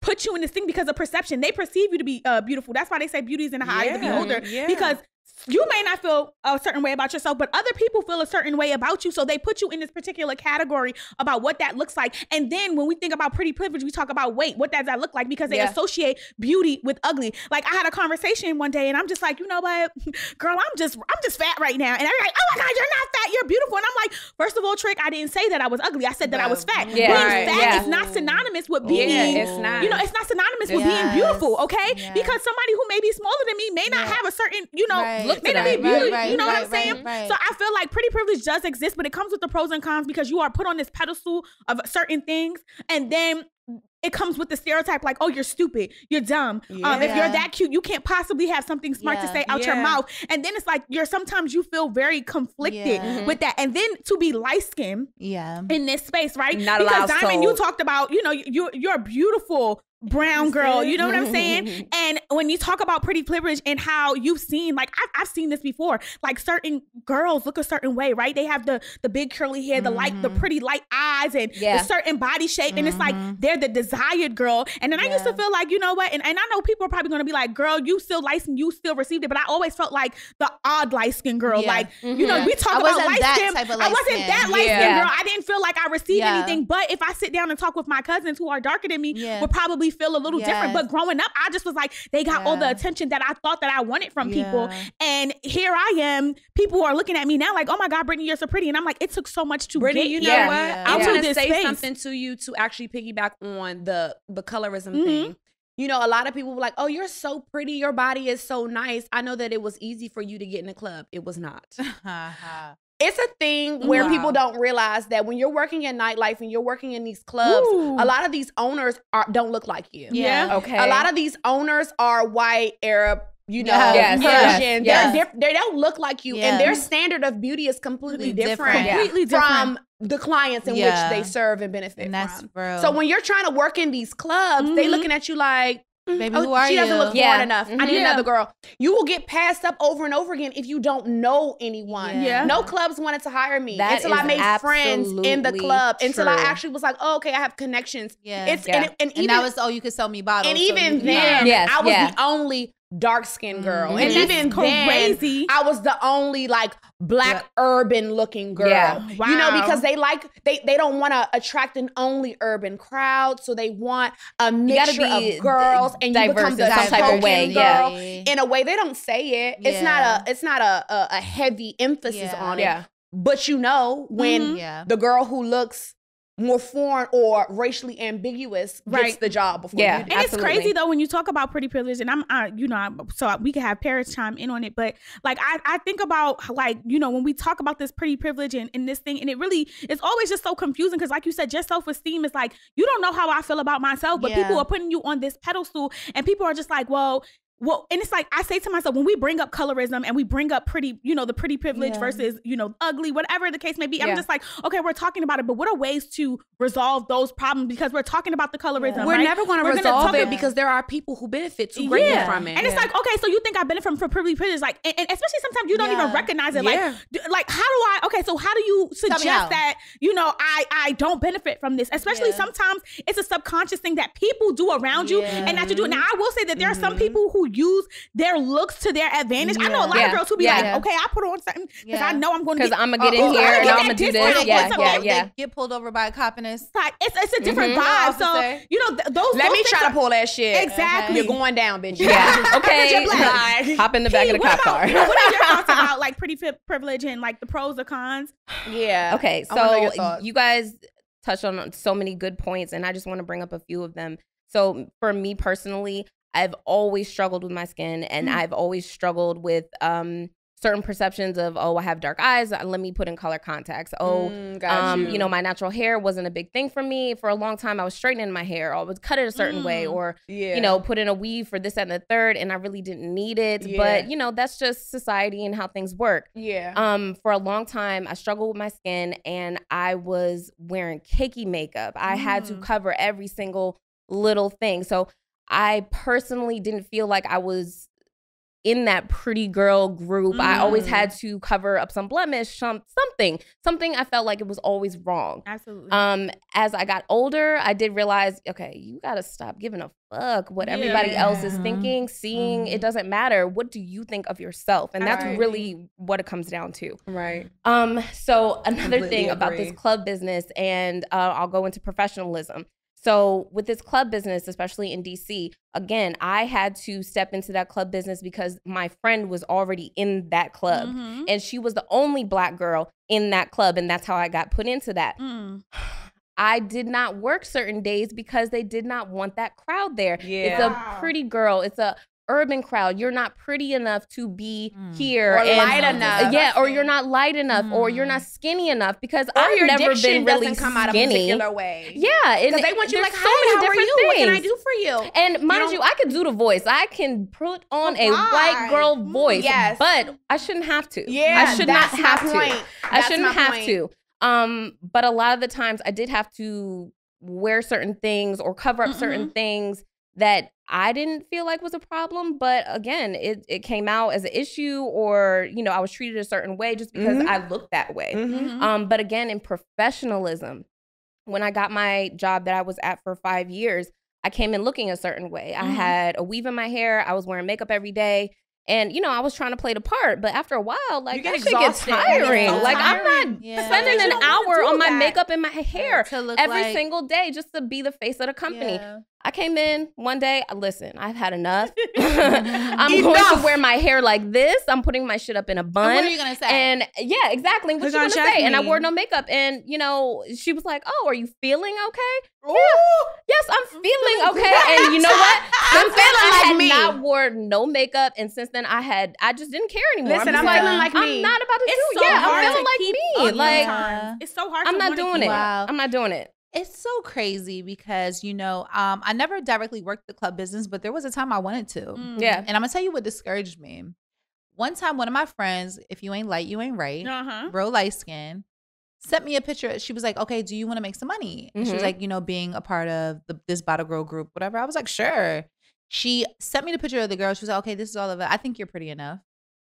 put you in this thing because of perception. They perceive you to be uh, beautiful. That's why they say beauty is in the eye of the beholder. yeah. Because you may not feel a certain way about yourself, but other people feel a certain way about you. So they put you in this particular category about what that looks like. And then when we think about pretty privilege, we talk about weight. What does that look like? Because they Yeah. associate beauty with ugly. Like I had a conversation one day and I'm just like, you know what, girl, I'm just I'm just fat right now. And they're like, oh my God, you're not fat, you're beautiful. And I'm like, first of all, Trick, I didn't say that I was ugly. I said that I was fat. Yeah. Being Right. fat Yeah. is not synonymous with Yeah, it's not. you know, it's not synonymous with being beautiful, okay? Yes. Because somebody who may be smaller than me may not Yeah. have a certain, you know, Right. Look may to not be that. beauty. Right, you know right, what I'm saying? right, right. So I feel like pretty privilege does exist, but it comes with the pros and cons because you are put on this pedestal of certain things, and then it comes with the stereotype like, oh, you're stupid, you're dumb. Um, if you're that cute, you can't possibly have something smart to say out your mouth. And then it's like you're sometimes you feel very conflicted Yeah. with that. And then to be light skinned Yeah. in this space, right? Not because allowed Diamond, you talked about, you know, you you're beautiful brown girl. You know what I'm saying? and when you talk about pretty privilege and how you've seen, like I've, I've seen this before, like certain girls look a certain way, right? They have the the big curly hair, the light, the Mhm. pretty light eyes, and Yeah. the certain body shape, and it's like Mhm. they're the desired girl. And then I used to feel like, you know what? And, and I know people are probably gonna be like, girl, you still light skin, you still received it, but I always felt like the odd light skin girl, Yeah. like you know, Mhm. we talk about light skin. type of I wasn't that light skin girl. I didn't feel like I received Yeah. anything. But if I sit down and talk with my cousins who are darker than me, Yeah. would probably feel a little different. But growing up, I just was like, they got all the attention that I thought that I wanted from people. And here I am. People are looking at me now like, oh my God, Brittany, you're so pretty. And I'm like, it took so much to Brittany, get you know here what? Yeah. I'm want to say space. something to you to actually piggyback on the the colorism Mhm. thing. You know, a lot of people were like, "Oh, you're so pretty. Your body is so nice." I know that it was easy for you to get in the club. It was not. Ha-ha. It's a thing where Wow. people don't realize that when you're working in nightlife and you're working in these clubs, Ooh. a lot of these owners are don't look like you. Yeah. Okay. A lot of these owners are white, Arab, you know, Yes, yes, Persian. yes. They're diff- they don't look like you, Yeah. and their standard of beauty is completely Completely different, different. Yeah. completely different. from the clients in Yeah. which they serve and benefit And that's from. real. So when you're trying to work in these clubs, they Mhm. looking at you like, mm, Baby, oh, who are you? she doesn't look Yeah. foreign enough. I need mm-hmm. Yeah. another girl. You will get passed up over and over again if you don't know anyone. Yeah. No clubs wanted to hire me That until I made friends in the absolutely club. Until I actually was like, oh, okay, I have connections. yeah. It's Yeah. and, it- and and even now it's oh, you could sell me bottles. and so even you- then, Yes, I was yeah. the only dark skinned girl. Mhm. And And even that's then, crazy. I was the only like black urban looking girl. Yeah. You know, because they like they they don't want to attract an only urban crowd, so they want a gotta mixture be of girls and you diverse become the some type of way, girl. yeah. In a way, they don't say it. It's not a it's not a a, a heavy emphasis Yeah. on it. Yeah. But you know when Mhm. Yeah. the girl who looks more foreign or racially ambiguous gets Right. the job before Yeah. you do. And Absolutely. it's crazy though when you talk about pretty privilege, and I'm, uh, you know, I'm, so we can have Paris chime in on it, but like I, I think about like you know when we talk about this pretty privilege and, and this thing, and it really it's always just so confusing because like you said, just self esteem is like you don't know how I feel about myself, but Yeah. people are putting you on this pedestal, and people are just like, well. Well, and it's like I say to myself when we bring up colorism and we bring up pretty, you know, the pretty privilege Yeah. versus, you know, ugly, whatever the case may be. I'm just like, okay, we're talking about it, but what are ways to resolve those problems because we're talking about the colorism. We're right? never going to We're gonna resolve it about- because there are people who benefit too greatly Yeah. from it. And it's like, okay, so you think I benefit from, from privilege, privilege, like, and, and especially sometimes you don't even recognize it. Yeah. Like, d- like how do I? Okay, so how do you suggest that you know I I don't benefit from this? Especially Yeah. sometimes it's a subconscious thing that people do around you, and that you do it. Now I will say that there are some Mhm. people who use their looks to their advantage. I know a lot Yeah. of girls who be Yeah. like, okay, I put on something because I know I'm going to get. I'm gonna get Oh, in here I and I'm gonna do this. Or Yeah, something. yeah, They yeah. get pulled over by a cop and it's like, it's it's a different Mhm. vibe. So you know th- those. Let those me try are- to pull that shit. Exactly. You're going down, bitch. Yeah. Okay. Black. Hop in the back of the cop car. What are your thoughts about like pretty fi- privilege and like the pros or cons? Yeah. Okay, I wanna know your so you guys touched on so many good points, and I just want to bring up a few of them. So for me personally, I've always struggled with my skin, and Mm. I've always struggled with um, certain perceptions of oh, I have dark eyes. uh, Let me put in color contacts. Oh. Mm, Um, you. you know, my natural hair wasn't a big thing for me. For a long time, I was straightening my hair, or I would cut it a certain way, Mm. or yeah. you know, put in a weave for this and the third, and I really didn't need it. Yeah. But you know, that's just society and how things work. Yeah. Um, for a long time, I struggled with my skin and I was wearing cakey makeup. I had to Mm. cover every single little thing. So I personally didn't feel like I was in that pretty girl group. I always Mm. had to cover up some blemish, some something, something I felt like it was always wrong. Absolutely. Um, as I got older, I did realize, okay, you gotta stop giving a fuck what everybody else is thinking, seeing. Mhm. It doesn't matter. What do you think of yourself? And that's Right. really what it comes down to. Right. Um, so another Completely thing about this club business, and uh, I'll go into professionalism. So with this club business, especially in DC, again, I had to step into that club business because my friend was already in that club. Mhm. And she was the only black girl in that club, and that's how I got put into that. Mm. I did not work certain days because they did not want that crowd there. It's a pretty girl. It's a urban crowd. You're not pretty enough to be Mm. here Or and- light enough. Yeah, or you're not light enough, or you're Mm. not skinny enough because Or I've your never been really doesn't come out a skinny. particular way. Yeah, and Because they want you like, so hey, many how are different you? What can I do for you? And mind don't- you, I could do the voice. I can put on a white Why? girl Mm, voice, yes. but I shouldn't have to. Yeah, I should not that's my have to. point. I That's shouldn't have point. to. Um, but a lot of the times I did have to wear certain things or cover up certain things that I didn't feel like was a problem. But again, it, it came out as an issue or, you know, I was treated a certain way just because Mhm. I looked that way. Mhm. Um, but again, in professionalism, when I got my job that I was at for five years, I came in looking a certain way. I Mhm. had a weave in my hair. I was wearing makeup every day. And you know, I was trying to play the part, but after a while, like You get that shit gets exhausted. That gets tiring. so like I'm not Yeah. spending an you don't wanna hour on my that. makeup and my hair to look every like- single day just to be the face of the company. Yeah. I came in one day. Uh, listen, I've had enough. I'm going to wear my hair like this. I'm putting my shit up in a And bun. what are you gonna say? And yeah, exactly. What Put you on gonna say? And I wore no makeup. And you know, she was like, "Oh, are you feeling okay?" Ooh. Yes, I'm feeling feeling okay. And you know what? I'm then, feeling I like had me. not wore no makeup, and since then, I had I just didn't care anymore. Listen, just I'm feeling like me. I'm not about to It's do. so yeah, hard I'm feeling to like keep me. Like sometimes. it's so hard. I'm to not doing it. Wow. I'm not doing it. It's so crazy because you know, um, I never directly worked the club business, but there was a time I wanted to. Mm. Yeah. And I'm gonna tell you what discouraged me. One time, one of my friends, if you ain't light, you ain't right, Uh-huh. real light skin, sent me a picture. She was like, "Okay, do you want to make some money?" And she was Mhm. like, "You know, being a part of the, this bottle girl group, whatever." I was like, "Sure." She sent me the picture of the girl. She was like, "Okay, this is all of it. I think you're pretty enough."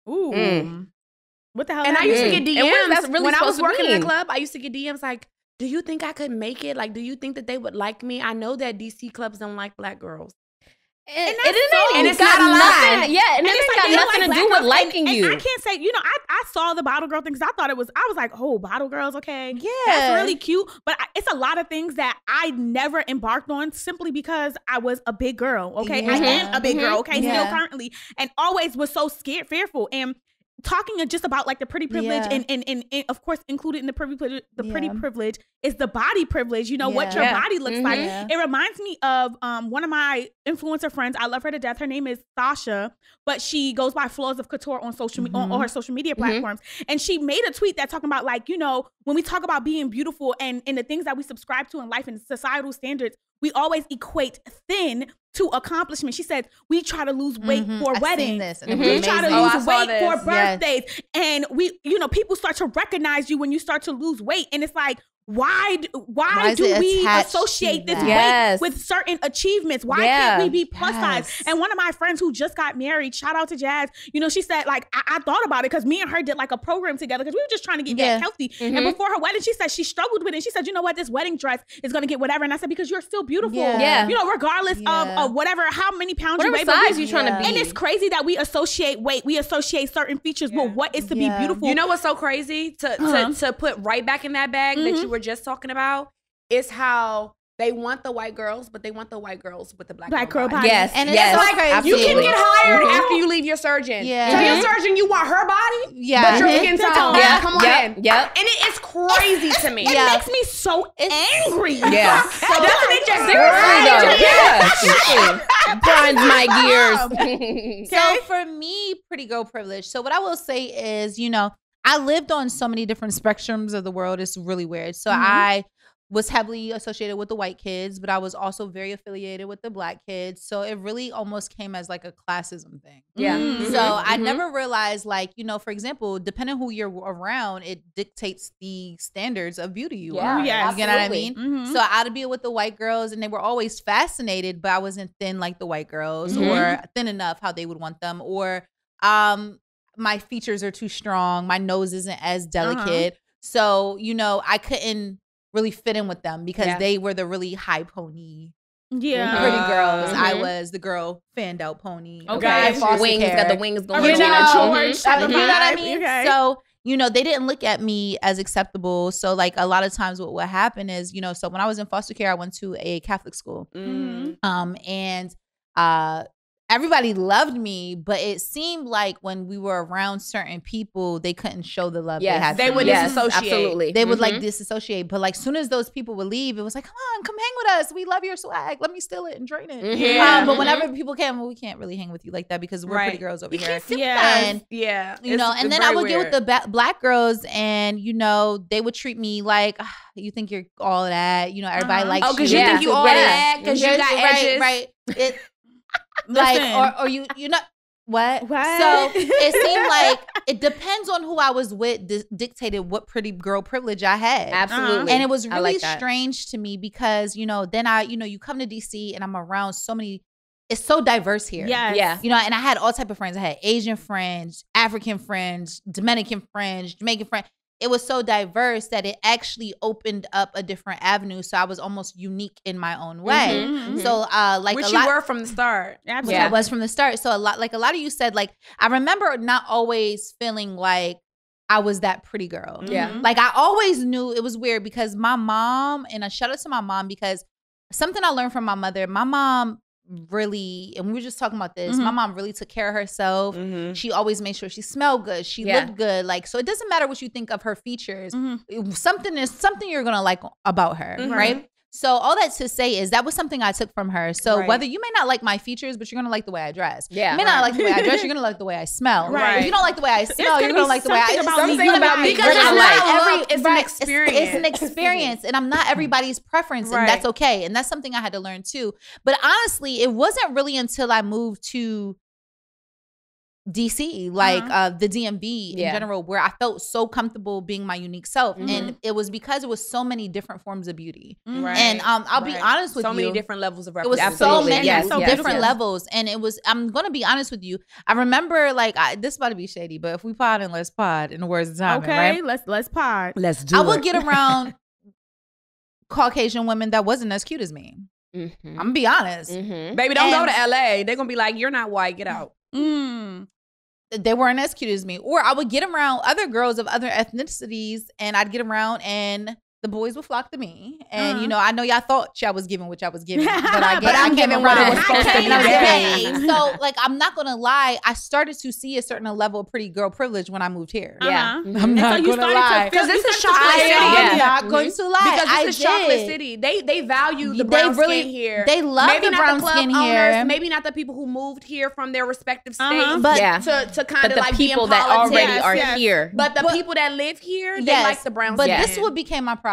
Ooh. Mm. What the hell? And I used to Mm. get DMs And what is really when I was working in the club. I used to get DMs like, "Do you think I could make it? Like, do you think that they would like me? I know that DC clubs don't like black girls." And, it so- And it's got not a lie. nothing. Yeah, and, And it it's like got nothing like to do with liking and, you. And I can't say, you know, I, I saw the bottle girl thing because I thought it was, I was like, oh, bottle girls, okay. Yeah, That's really cute. But I, it's a lot of things that I never embarked on simply because I was a big girl. Okay. I am a big girl. Mm-hmm. Okay. Mm-hmm. Yeah. Still currently. And always was so scared, fearful. And talking just about like the pretty privilege Yeah. and, and, and, and of course included in the pretty privilege the pretty Yeah. privilege is the body privilege you know what your Yeah. body looks like Mhm. Yeah. it reminds me of um one of my influencer friends i love her to death her name is sasha but she goes by Flaws of Couture on social me- on, on her social media Mhm. platforms. And she made a tweet that talking about like, you know, when we talk about being beautiful and, and the things that we subscribe to in life and societal standards, we always equate thin to accomplishment. She said, we try to lose weight Mhm. for I seen weddings. this, and it Mhm. was We try to. Oh, lose weight for this. Yes. birthdays. And we, you know, people start to recognize you when you start to lose weight. And it's like, why why, Why do we associate this that? weight Yes. with certain achievements? Why Yeah. can't we be plus Yes. size? And one of my friends who just got married, shout out to Jazz, you know, she said, like, I, I thought about it because me and her did like a program together because we were just trying to get Yeah. back healthy. Mhm. And before her wedding, she said she struggled with it. She said, you know what, this wedding dress is gonna get whatever. And I said, because you're still beautiful. Yeah. Yeah. You know, regardless Yeah. of, of whatever, how many pounds Whatever you weigh. but size you trying Yeah. to be. and it's crazy that we associate weight. We associate certain features Yeah. with what is to Yeah. be beautiful. You know what's so crazy to Uh-huh. to, to put right back in that bag that Mhm. you were just talking about is how they want the white girls, but they want the white girls with the black, Black girl girl body. body. yes, And it's yes, like You can get hired Mhm. after you leave your surgeon. Yeah. Tell your Mhm. surgeon you want her body, Yeah. but you're Mhm. skin tone. Yeah, Come on yep, in. yep. And it is crazy to me. it Yeah. makes me so It's- angry. Yeah. Doesn't it just Seriously though, grind your- yeah, grinds my gears. So for me, pretty girl privilege. So what I will say is, you know, I lived on so many different spectrums of the world. It's really weird. So Mhm. I was heavily associated with the white kids, but I was also very affiliated with the black kids. So it really almost came as like a classism thing. yeah. Mhm. So I Mhm. never realized, like, you know, for example, depending who you're around, it dictates the standards of beauty you Yeah, are. yes. You know what I absolutely. mean? Mhm. So I'd be with the white girls, and they were always fascinated, but I wasn't thin like the white girls, Mhm. or thin enough how they would want them, or um my features are too strong, my nose isn't as Uh-huh. delicate. So, you know, I couldn't really fit in with them because Yeah. they were the really high pony Yeah. pretty Uh, girls. I mhm. was the girl fanned out pony. Okay. in Got foster wings, got the wings going. You Regina know, George Mhm. you know what I mean? Okay. So, you know, they didn't look at me as acceptable. So, like, a lot of times what would happen is, you know, so when I was in foster care, I went to a Catholic school. Mhm. Um, and uh everybody loved me, but it seemed like when we were around certain people, they couldn't show the love Yes. they had. They would yes, disassociate. Absolutely. They would like Mhm. disassociate, but like soon as those people would leave, it was like, "Come on, come hang with us. We love your swag. Let me steal it and drain it." Mhm. Yeah. Um, but whenever people came, well, we can't really hang with you like that because we're pretty girls over You here. can't sit Yeah. And, yeah, you It's- know, and it's then I very would get with the ba- black girls, and you know, they would treat me like, "Ah, "You think you're all that?" You know, everybody Uh-huh. likes Oh, because you. you Yeah. think you all Yeah. that? Because you Yes, got right, edges. right? It like or or you you know what? What? So it seemed like it depends on who I was with di- dictated what pretty girl privilege I had. Absolutely. And it was really like strange to me because, you know, then I, you know, you come to DC and I'm around so many it's so diverse here. Yes. Yeah. You know, and I had all type of friends. I had Asian friends, African friends, Dominican friends, Jamaican friends. It was so diverse that it actually opened up a different avenue. So I was almost unique in my own way. Mhm, mhm. So uh like Which a you were from the start. which Absolutely. I was from the start. So a lot, like a lot of you said, like I remember not always feeling like I was that pretty girl. Yeah. Mhm. Like I always knew it was weird because my mom, and a shout out to my mom because something I learned from my mother. My mom really, and we were just talking about this. My Mhm. mom really took care of herself. Mm-hmm. She always made sure she smelled good. She Yeah. looked good. Like so, it doesn't matter what you think of her features. Mhm. Something is something you're gonna like about her, Mhm. right? So all that to say is that was something I took from her. So Right. whether you may not like my features, but you're gonna like the way I dress. Yeah. You may not like the way I dress. You're gonna like the way I smell. Right. If you don't like the way I smell, gonna you're gonna like the way I. me something about me Because it's I'm not every. look, it's an experience. It's, an experience, and I'm not everybody's preference, and that's okay. And that's something I had to learn too. But honestly, it wasn't really until I moved to DC, like Uh-huh. uh, the DMV in Yeah. general, where I felt so comfortable being my unique self, Mhm. and it was because it was so many different forms of beauty. Mhm. Right. And um, I'll be honest with so you, so many different levels of it was representation. so many Yes, so yes, different yes. levels, and it was. I'm gonna be honest with you. I remember, like, I, this about to be shady, but if we pod and let's pod, in the words of time, Okay, right? let's let's pod. Let's do I would get around Caucasian women that wasn't as cute as me. Mhm. I'm gonna be honest. Mhm. Baby, don't go to LA. They're gonna be like, you're not white. Get out. Mm. They weren't as cute as me. Or I would get around other girls of other ethnicities, and I'd get around, and the boys would flock to me. And Uh-huh. you know, I know y'all thought y'all was giving what y'all was giving, but I, But get, I I'm came giving what around. it was supposed to I was be. giving. So, like, I'm not gonna lie. I started to see a certain level of pretty girl privilege when I moved here. Yeah. Uh-huh. Mhm. I'm not so you gonna lie. to feel 'Cause this is started to chocolate city. I'm Yeah. not going to lie. Because I this is chocolate city. They they value the They brown really- skin here. They love maybe the not brown the club skin owners, here. maybe not the people who moved here from their respective states, Uh-huh. But Yeah. to to kind of like people that already are here. But the people that live here, they like the brown skin. But this is what became my problem.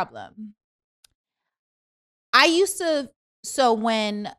I used to so when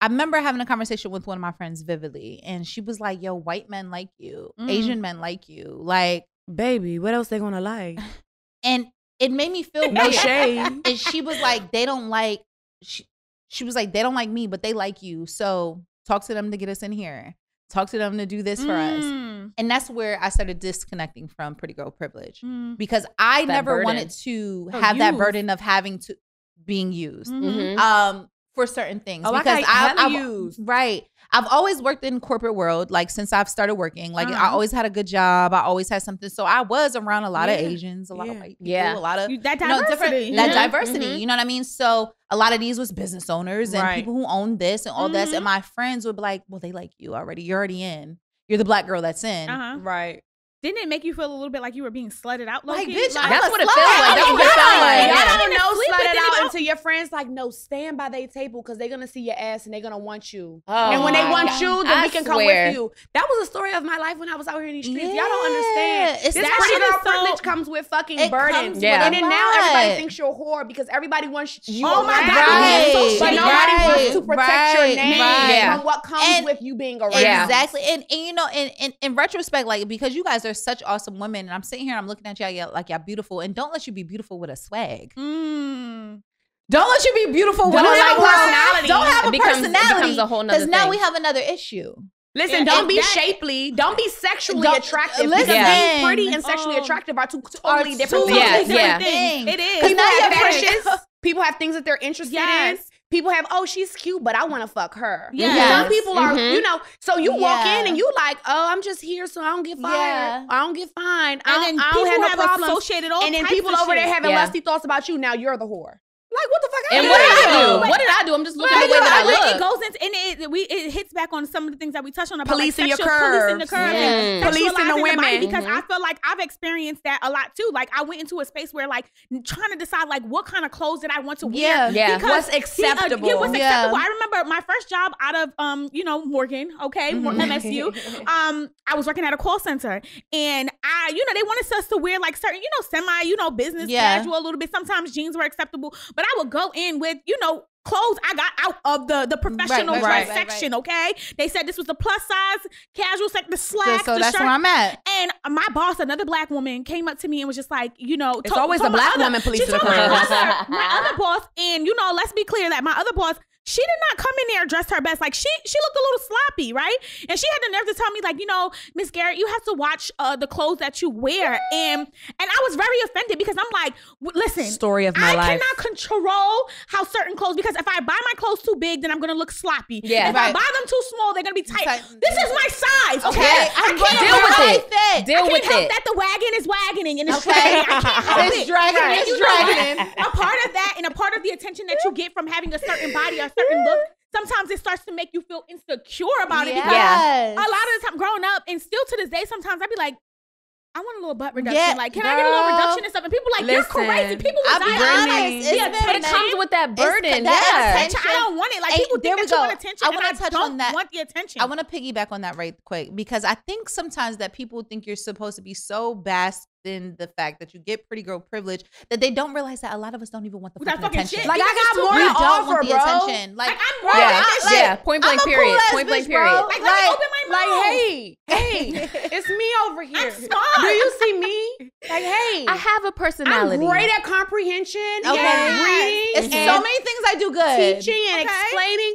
I remember having a conversation with one of my friends vividly, and she was like, "Yo, white men like you, Mm. Asian men like you, like," baby, what else they gonna like? and it made me feel No weird. shade. And she was like, "They don't like." She, she was like, "They don't like me, but they like you. So talk to them to get us in here. Talk to them to do this for us." Mm. And that's where I started disconnecting from pretty girl privilege Mm. because I That never burden. wanted to Oh, have that burden of having to being used Mhm. Mhm. um for certain things Oh, because got I, hella I've, used. right I've always worked in corporate world like since I've started working like I Uh-huh. always had a good job I always had something so I was around a lot of Asians a lot of white people Yeah. a lot of You- that you know, different diversity. that Mhm. diversity Mhm. you know what I mean so a lot of these was business owners and Right. people who own this and all this Mhm. and my friends would be like well they like you already you're already in you're the black girl that's in Uh-huh. Right. Didn't it make you feel a little bit like you were being slutted out? like low-key? bitch I'm That's what it slut. feels like. That's Oh what it felt like. Y'all don't know Sleep slut with it out until your friends like, no, stand by their table because they're gonna see your ass and they're gonna want you. Oh and when they oh want God. you, then I we can come with you. That was a story of my life when I was out here in these streets. Y'all don't understand. It's this that pretty shit girl so- privilege comes with fucking It burdens. comes with Yeah. And then now everybody thinks you're a whore because everybody wants you. Oh my around. God, Right, But nobody wants to protect your name from what comes with you being around. Exactly. And, and you know, in, in in retrospect, like because you guys are such awesome women, and I'm sitting here and I'm looking at y'all y'all like y'all beautiful, and don't let you be beautiful with a swag. Mm. Don't let you be beautiful with Don't a have like, personality. Don't have a becomes- personality. becomes a whole nother Because now we have another issue. Listen, And- don't be that- shapely. Don't be sexually Don't- attractive. listen. because Yeah. being pretty and sexually Oh. attractive are two Are totally different two things. Totally yeah. different things. It is. People have fetishes. People have things that they're interested in. People have, oh, she's cute, but I want to fuck her. Yes. Some people are, Mhm. you know, so you walk Yeah. in and you like, oh, I'm just here so I don't get fired. Yeah. I don't get fined. I And don't, then I people don't have no have problems. associated all And then people over there having Yeah. lusty thoughts about you. Now you're the whore. Like, what the fuck? I And did what did I do? do? But- What did I do? I'm just looking But at the way that know, I it goes into and it, it we it hits back on some of the things that we touched on about Policing like your sexual, policing the curves. curves, Yeah. and Policing the sexualizing body women. because Mhm. I feel like I've experienced that a lot too. Like I went into a space where like trying to decide like what kind of clothes did I want to wear. Yeah. Yeah. Because What's he, uh, acceptable? yeah, what's Yeah. acceptable. I remember my first job out of um, you know, Morgan, okay, Mor- Mhm. MSU. Um, I was working at a call center and I, you know, they wanted us to wear like certain, you know, semi, you know, business Yeah. casual a little bit. Sometimes jeans were acceptable, but I would go in with, you know, clothes I got out of the the professional right, dress right, right, section. Okay, they said this was the plus size casual section, the slacks, so the that's shirt. where I'm at. And my boss, another black woman, came up to me and was just like, you know, It's told- always told the black other- woman She policing the told my other, my other boss, and you know, let's be clear that my other boss, she did not come in there dressed her best. Like she, she looked a little sloppy, right? And she had the nerve to tell me, like, you know, Miss Garrett, you have to watch uh, the clothes that you wear. And and I was very offended because I'm like, listen, Story of my I life. cannot control how certain clothes because if I buy my clothes too big, then I'm gonna look sloppy. Yeah. If I buy them too small, they're gonna be tight. Tight. This is my size, okay? Okay, I I'm can't gonna Deal with it. it. Fit. Deal I can't help it. that the wagon is wagoning and it's Okay. straggling. I can't help It's it. dragging, it's what? dragging. A part of that and a part of the attention that you get from having a certain body, a certain look, sometimes it starts to make you feel insecure about it because Yes. a lot of the time growing up and still to this day, sometimes I'd be like, I want a little butt reduction. Yeah, like, can I get a little reduction and stuff? And people like, you're crazy. People I'll was be like, It's Yeah, been But it comes with that burden. that yeah. attention. I don't want it. Like Hey, people there think we that you go. want attention, I and wanna I touch don't on that. want the attention. I want to piggyback on that right quick because I think sometimes that people think you're supposed to be so basked in the fact that you get pretty girl privilege that they don't realize that a lot of us don't even want the fucking fucking attention. shit. Like, I Because got it's too more we to don't offer, want the bro. attention. Like, Like, I'm bro, right. Yeah, Like, like, yeah. Point blank I'm a period. cool-ass Point blank bitch, period. bro. Like, let me open my Like, hey, hey, it's me over here. I'm smart. Do you see me? Like, hey, I have a I'm great at comprehension Okay. and reading It's and so many things I do good. teaching and Okay. explaining.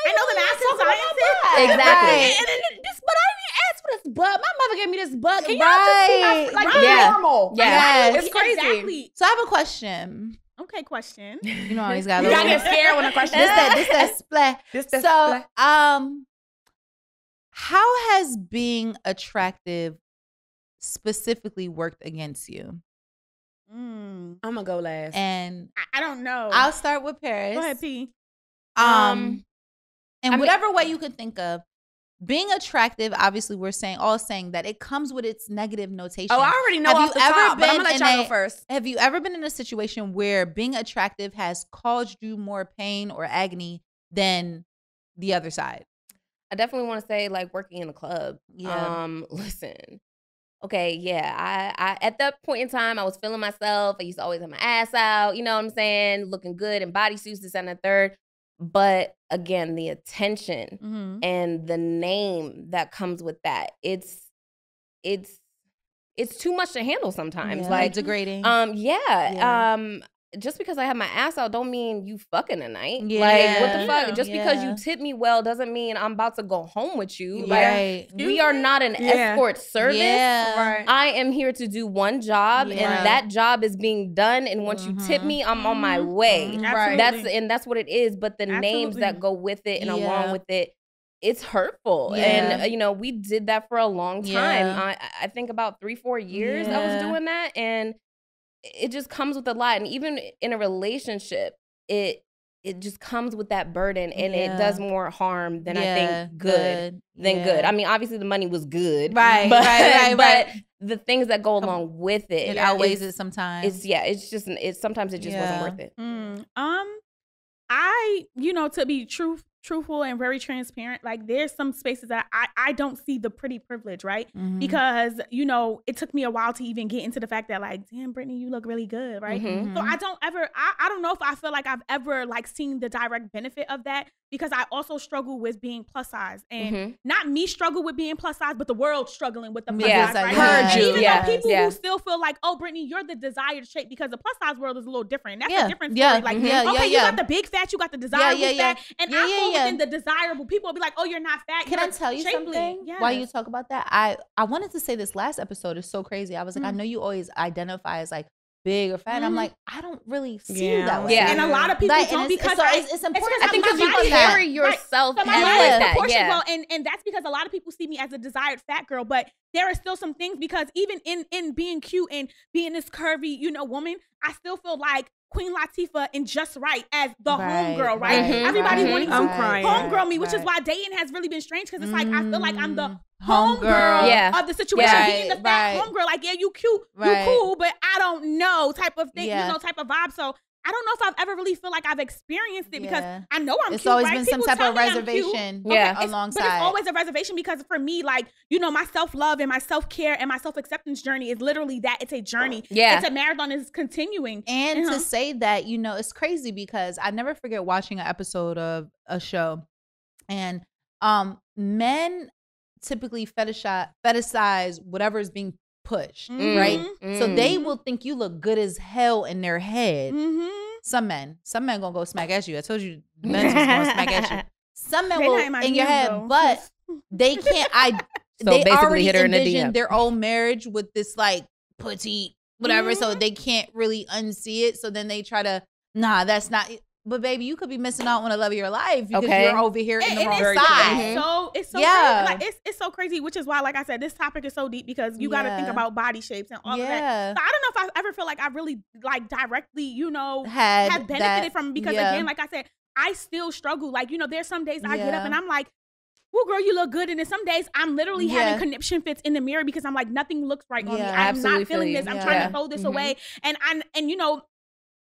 I know the math and talking about Exactly. And, and, and this, but I didn't ask for this bug. My mother gave me this bug. Can y'all Right. just see my, like Right. Yeah. normal? Yeah. Yes. It's crazy. Exactly. So I have a question. Okay, question. You know, I always got a You little. gotta get scared when a question This that, this that splat. This that So, splat. um, how has being attractive specifically worked against you? Mm, I'm gonna go last. And I, I don't know. I'll start with Paris. Go ahead, P. Um, Um, in I mean- whatever way you could think of, being attractive. Obviously, we're saying all saying that it comes with its negative notation. oh, I already know Have off you the ever top, but I'm been gonna let y'all go first. Have you ever been in a situation where being attractive has caused you more pain or agony than the other side? I definitely want to say like working in a club. Yeah. Um, listen. Okay, yeah. I, I at that point in time I was feeling myself. I used to always have my ass out, you know what I'm saying? Looking good in bodysuits, this and the third. But again, the attention Mm-hmm. and the name that comes with that, it's it's it's too much to handle sometimes. Like degrading. um, yeah. Yeah. Um, just because I have my ass out don't mean you fucking tonight. Like what the fuck? Yeah. Just because Yeah. you tip me well doesn't mean I'm about to go home with you. Like right. we are not an Yeah. escort service. Yeah. Right. I am here to do one job, Yeah. and that job is being done. And once you tip Mhm. me, I'm on my way. Right. That's and that's what it is. But the names that go with it and Yeah. along with it, it's hurtful. Yeah. And uh, you know, we did that for a long time. Yeah. I, I think about three, four years I was doing that, and it just comes with a lot. And even in a relationship, it it just comes with that burden, and it does more harm than I think good than good. I mean, obviously the money was good, Right, but, right, right, but right. the things that go along with it, it outweighs it sometimes. It's yeah, it's just it's sometimes it just Yeah. wasn't worth it. Mm, um, I, you know, to be truth, truthful and very transparent, like there's some spaces that I, I don't see the pretty privilege, right? Mhm. Because you know, it took me a while to even get into the fact that, like, damn, Brittany, you look really good, right? Mhm. So I don't ever, I, I don't know if I feel like I've ever like seen the direct benefit of that because I also struggle with being plus size and Mhm. not me struggle with being plus size, but the world struggling with the plus Yeah. size. Right? Heard And you. Even Yeah. though people Yeah. who still feel like, oh, Brittany, you're the desired shape because the plus size world is a little different. That's Yeah. a different Yeah. story. Like, Mhm. Yeah, okay, yeah, you yeah. got the big fat, you got the desirable yeah, yeah. fat, and Yeah, I yeah, fall yeah. within the desirable. People will be like, oh, you're not fat. Can you're I tell you shapely. something? Yes. While you talk about that, I I wanted to say this last episode is so crazy. I was like, I Mm. know you always identify as like big or fat. And I'm mm-hmm. like, I don't really see you that way. Yeah. And a lot of people Like, don't it's- because so I, it's, it's important. because I think my because you carry yourself So my Yeah. body like is that. Yeah. well, and and that's because a lot of people see me as a desired fat girl, but there are still some things because even in in being cute and being this curvy, you know, woman, I still feel like Queen Latifah and Just Wright as the Right, homegirl, right? right, Everybody right, wanting I'm to crying. homegirl me, which is why dating has really been strange because it's like I feel like I'm the Mm, homegirl Yeah. of the situation, Yeah. being the fat right. homegirl. Like, yeah, you cute, Right. you cool, but I don't know type of thing, Yeah. you know, type of vibe. So I don't know if I've ever really feel like I've experienced it because Yeah. I know I'm It's cute, always right? been some People type tell of me I'm cute. reservation Yeah. It's- alongside. But it's always a reservation because for me, like, you know, my self love and my self care and my self acceptance journey is literally that. It's a journey. Yeah. It's a marathon. It's continuing. And Uh-huh. to say that, you know, it's crazy because I never forget watching an episode of a show, and um, men typically fetishize fetishize whatever is being pushed, Mhm. right? So they Mhm. will think you look good as hell in their head. Mm-hmm. Some men, some men gonna go smack at you. I told you, men gonna smack at you. Some men will in in your head, though. but they can't. I So they basically already hit her in the envision DM. their own marriage with this like petite whatever, so Mhm. they can't really unsee it. So then they try to, nah, that's not. It. But baby, you could be missing out on the love of your life because Okay. you're over here in the wrong it's, side. it's so it's so Yeah. crazy. Like it's it's so crazy, which is why, like I said, this topic is so deep because you got to think about body shapes and all of that. yeah, So I don't know if I ever feel like I really like directly, you know, had have benefited that- from because yeah. again, like I said, I still struggle. Like you know, there's some days I get up and I'm like. Well, girl, you look good. And then some days I'm literally Yeah. having conniption fits in the mirror because I'm like, nothing looks right on me. I'm not feeling this. you. I'm trying Yeah. to throw this Mhm. away. And I and you know,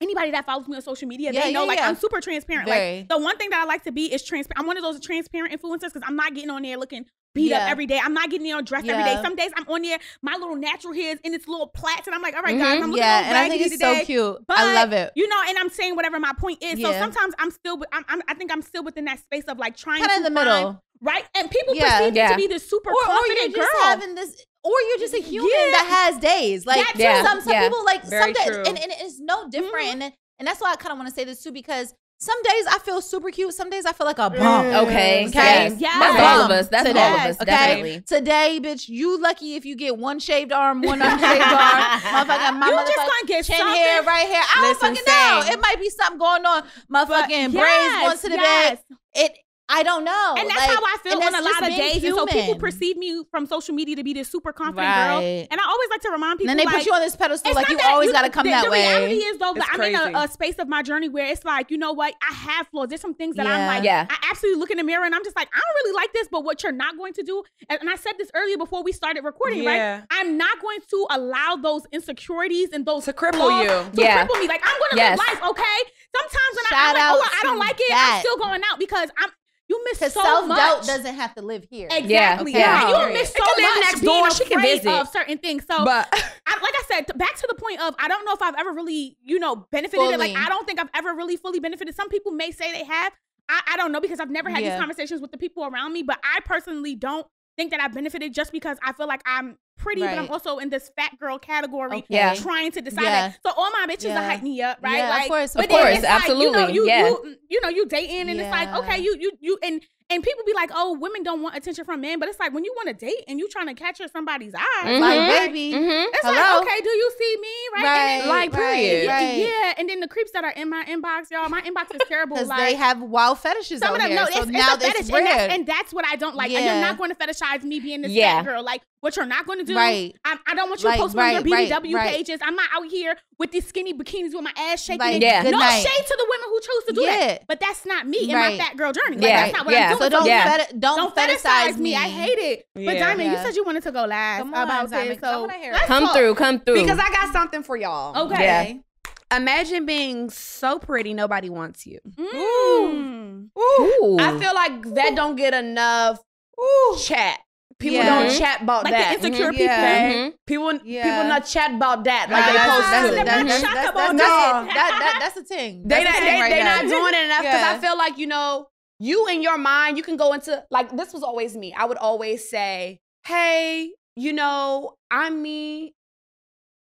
anybody that follows me on social media, Yeah, they know yeah, like yeah. I'm super transparent. Very. Like the one thing that I like to be is transparent. I'm one of those transparent influencers because I'm not getting on there looking beat up every day. I'm not getting there dressed every day. Some days I'm on there, my little natural hairs in its little plaits, and I'm like, all right, guys, Mhm. I'm looking yeah, and I think it's so today. cute. I love it. You know, and I'm saying whatever my point is. So sometimes I'm still, I'm, I'm, I think I'm still within that space of like trying Kind to of in the find- middle, right? And people perceive me to be this super or, or you're confident just girl. having this, or you're just a human Yeah. that has days. Like That too. some some Yeah. people like Very some days, and, and it's no different. Mhm. And and that's why I kind of want to say this too because some days I feel super cute. Some days I feel like a bump. Mm. Okay. Okay. Yes. Yes. That's all of us. That's today, all of us. okay? Definitely. Today, bitch, you lucky if you get one shaved arm, one unshaved arm. Motherfucking my you just motherfucking gonna get chin something. hair, right here. I don't Listen, fucking know. same. It might be something going on. Motherfucking braids Yes, going to the yes. bed. It. I don't know. And that's Like, how I feel and on a lot of being days. And so people perceive me from social media to be this super confident girl. And I always like to remind people And then they like, put you on this pedestal It's like you always you- got to come the, that the way. reality is though that I'm in a, a space of my journey where it's like, you know what, I have flaws. There's some things that I'm like, Yeah. I absolutely look in the mirror and I'm just like, I don't really like this, but what you're not going to do, and, and I said this earlier before we started recording, Yeah. right? I'm not going to allow those insecurities and those To cripple flaws you. To Yeah. cripple me. Like I'm gonna Yes. live life, okay? Sometimes when I, Shout I'm like, oh, I don't like it, that. I'm still going out because I'm. You miss Because so self doubt much. doesn't have to live here. Exactly. Yeah, Yeah. yeah. You miss so can live much next being door. She can afraid visit. of certain things. So But I, like I said, back to the point of I don't know if I've ever really, you know, benefited. It. Like I don't think I've ever really fully benefited. Some people may say they have. I, I don't know because I've never had Yeah. these conversations with the people around me. But I personally don't think that I've benefited just because I feel like I'm pretty, but I'm also in this fat girl category. Okay. Yeah. Trying to decide Yeah. that. So all my bitches Yeah. will hype me up, right? Yeah, of like, course, of but then course, it's like, you know, absolutely, you, yeah. you, you know, you dating, and it's like, okay, you, you, you, and and people be like, oh, women don't want attention from men, but it's like when you want to date and you trying to catch somebody's eyes, Mhm. Like, baby. Mhm. it's Hello? like, okay, do you see me? Right. And then, Like, period. yeah, right. yeah, and then the creeps that are in my inbox, y'all, my inbox is terrible. Because Like they have wild fetishes some out of them, here. no, so it's, now it's a fetish, and that's, and that's what I don't like. And Yeah. You're not going to fetishize me being this Yeah. fat girl. Like what you're not going to do. Right. I, I don't want you Like, posting on your right, right, BBW right. pages. I'm not out here with these skinny bikinis with my ass shaking. Like, Yeah. no night. shade to the women who choose to do Yeah. that, but that's not me in Right. my fat girl journey. Like, Yeah, that's not what yeah. I'm doing. So don't Yeah. feti- don't, don't fetishize me. I hate it. But Yeah. Diamond, you said you wanted to go last Come on, about Diamond. this. Come So on, I let's Come talk. through, come through. because I got something for y'all. Okay. Yeah. Imagine being so pretty nobody wants you. Mm. Ooh. I feel like that don't get enough Ooh. chat. People Yeah. don't Mhm. chat about Like that. the insecure Mhm. people. Yeah. Mhm. People Yeah. people not chat about that like Right, they that's, supposed that's, to. that, that's, that's, Shock that's, about that's, that. that, that, that's a thing. They That's not they, right they there. not doing it enough because Yeah. I feel like you know you in your mind, you can go into like this was always me. I would always say, "Hey, you know, I'm me.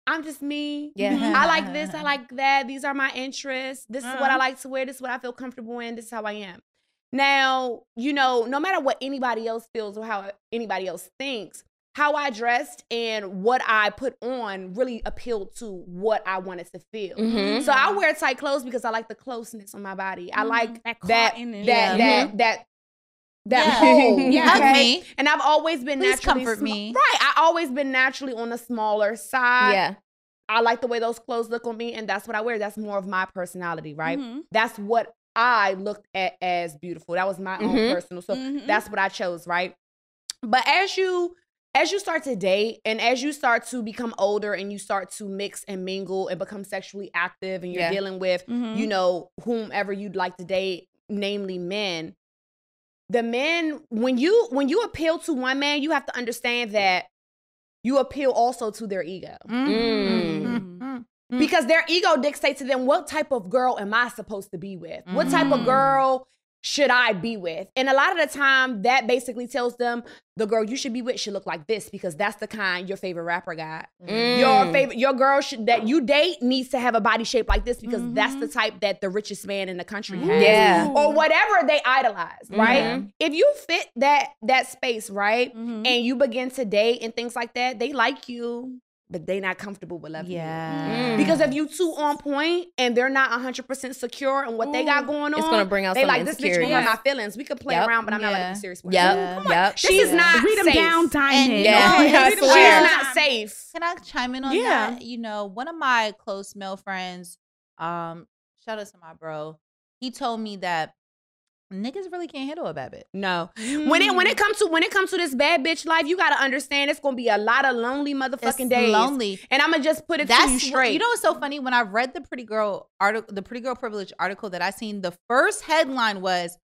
I'm just me. Yeah. I like this. I like that. These are my interests. This is what I Uh-huh. like to wear. This is what I feel comfortable in. This is how I am." Now, you know, no matter what anybody else feels or how anybody else thinks, how I dressed and what I put on really appealed to what I wanted to feel. Mhm. So I wear tight clothes because I like the closeness on my body. I Mhm. like That that cotton that and- that Yeah. that that that Yeah. hole. Yeah. Hug okay? me. And I've always been Please naturally comfort sm- me. Right. I always been naturally on the smaller side. yeah. I like the way those clothes look on me, and that's what I wear. That's more of my personality, right? Mhm. That's what I looked at as beautiful. That was my own Mhm. personal. So Mhm. that's what I chose, right? But as you as you start to date and as you start to become older and you start to mix and mingle and become sexually active and you're Yeah. dealing with, Mhm. you know, whomever you'd like to date, namely men, the men when you when you appeal to one man, you have to understand that you appeal also to their ego. Mm. Mm. Because their ego dictates to them what type of girl am I supposed to be with? What type of Mm. girl should I be with? And a lot of the time, that basically tells them the girl you should be with should look like this because that's the kind your favorite rapper got. Mm. Your favorite, your girl should, that you date needs to have a body shape like this because that's Mhm. the type that the richest man in the country has. Yeah. Or whatever they idolize, right? Mhm. If you fit that that space, right? Mhm. And you begin to date and things like that, they like you, but they not comfortable with loving you. Yeah. Mm. Because if you too on point and they're not 100% secure in what they got going on, It's gonna bring out they some like this bitch gonna hurt my feelings. We could play Yep. around, but I'm not Yeah. letting you serious with Yep. her. Yeah. Yep. She's not Read them safe. down, And. Yeah, Okay, I read 'em swear. down. She's not safe. Can I chime in on Yeah. that? You know, one of my close male friends, um, shout out to my bro, he told me that niggas really can't handle a bad bitch. No. When it when it mm. comes to when it comes to this bad bitch life, you gotta understand it's gonna be a lot of lonely motherfucking It's days. lonely. And I'm gonna just put it That's to you straight. You know what's so funny? When I read the pretty girl article, the pretty girl privilege article that I seen, the first headline was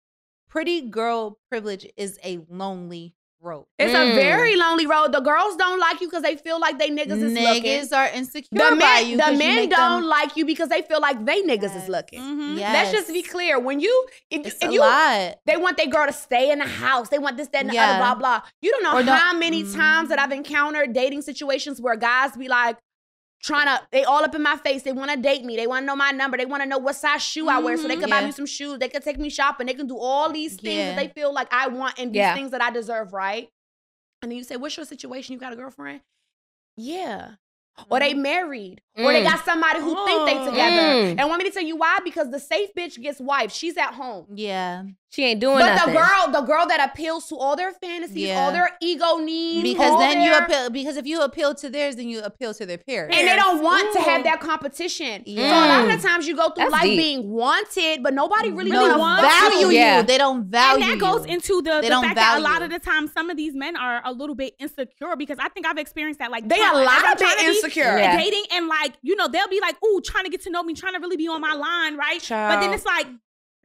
"Pretty girl privilege is a lonely road." it's Mm. a very lonely road. The girls don't like you because they feel like they niggas is looking. Niggas are insecure The by men, you. the 'cause you men make don't them- like you because they feel like they niggas is Yes. looking. Mhm. Yes. Let's just be clear. When you if, It's if a you lot. They want their girl to stay in the house. They want this, that, and the Yeah. other, blah, blah. You don't know Or don't- how many Mm. times that I've encountered dating situations where guys be like, trying to, they all up in my face. They want to date me. They want to know my number. They want to know what size shoe I wear so they Mhm. can buy me some shoes. They can take me shopping. They can do all these things Yeah. that they feel like I want and these Yeah. things that I deserve, right? And then you say, What's your situation? You got a girlfriend? Yeah. Or they married, or they Mm. got somebody who think they Mm. together. Mm. And want me to tell you why? Because the safe bitch gets wife. She's at home. Yeah. She ain't doing But nothing. the girl, the girl that appeals to all their fantasies, Yeah. all their ego needs, Because all then you appeal because if you appeal to theirs, then you appeal to their peers. and they don't want to have that competition. So a lot of the times you go through That's life deep. being wanted, but nobody really, Really gonna wants value you. you. Yeah. They don't value and that goes you. into the, They the don't fact that a lot of the time some of these men are a little bit insecure because I think I've experienced that. Like They try- a lot of bit trying be insecure. Yeah. dating and like you know they'll be like, "Ooh, trying to get to know me, trying to really be on my line, right?" But then it's like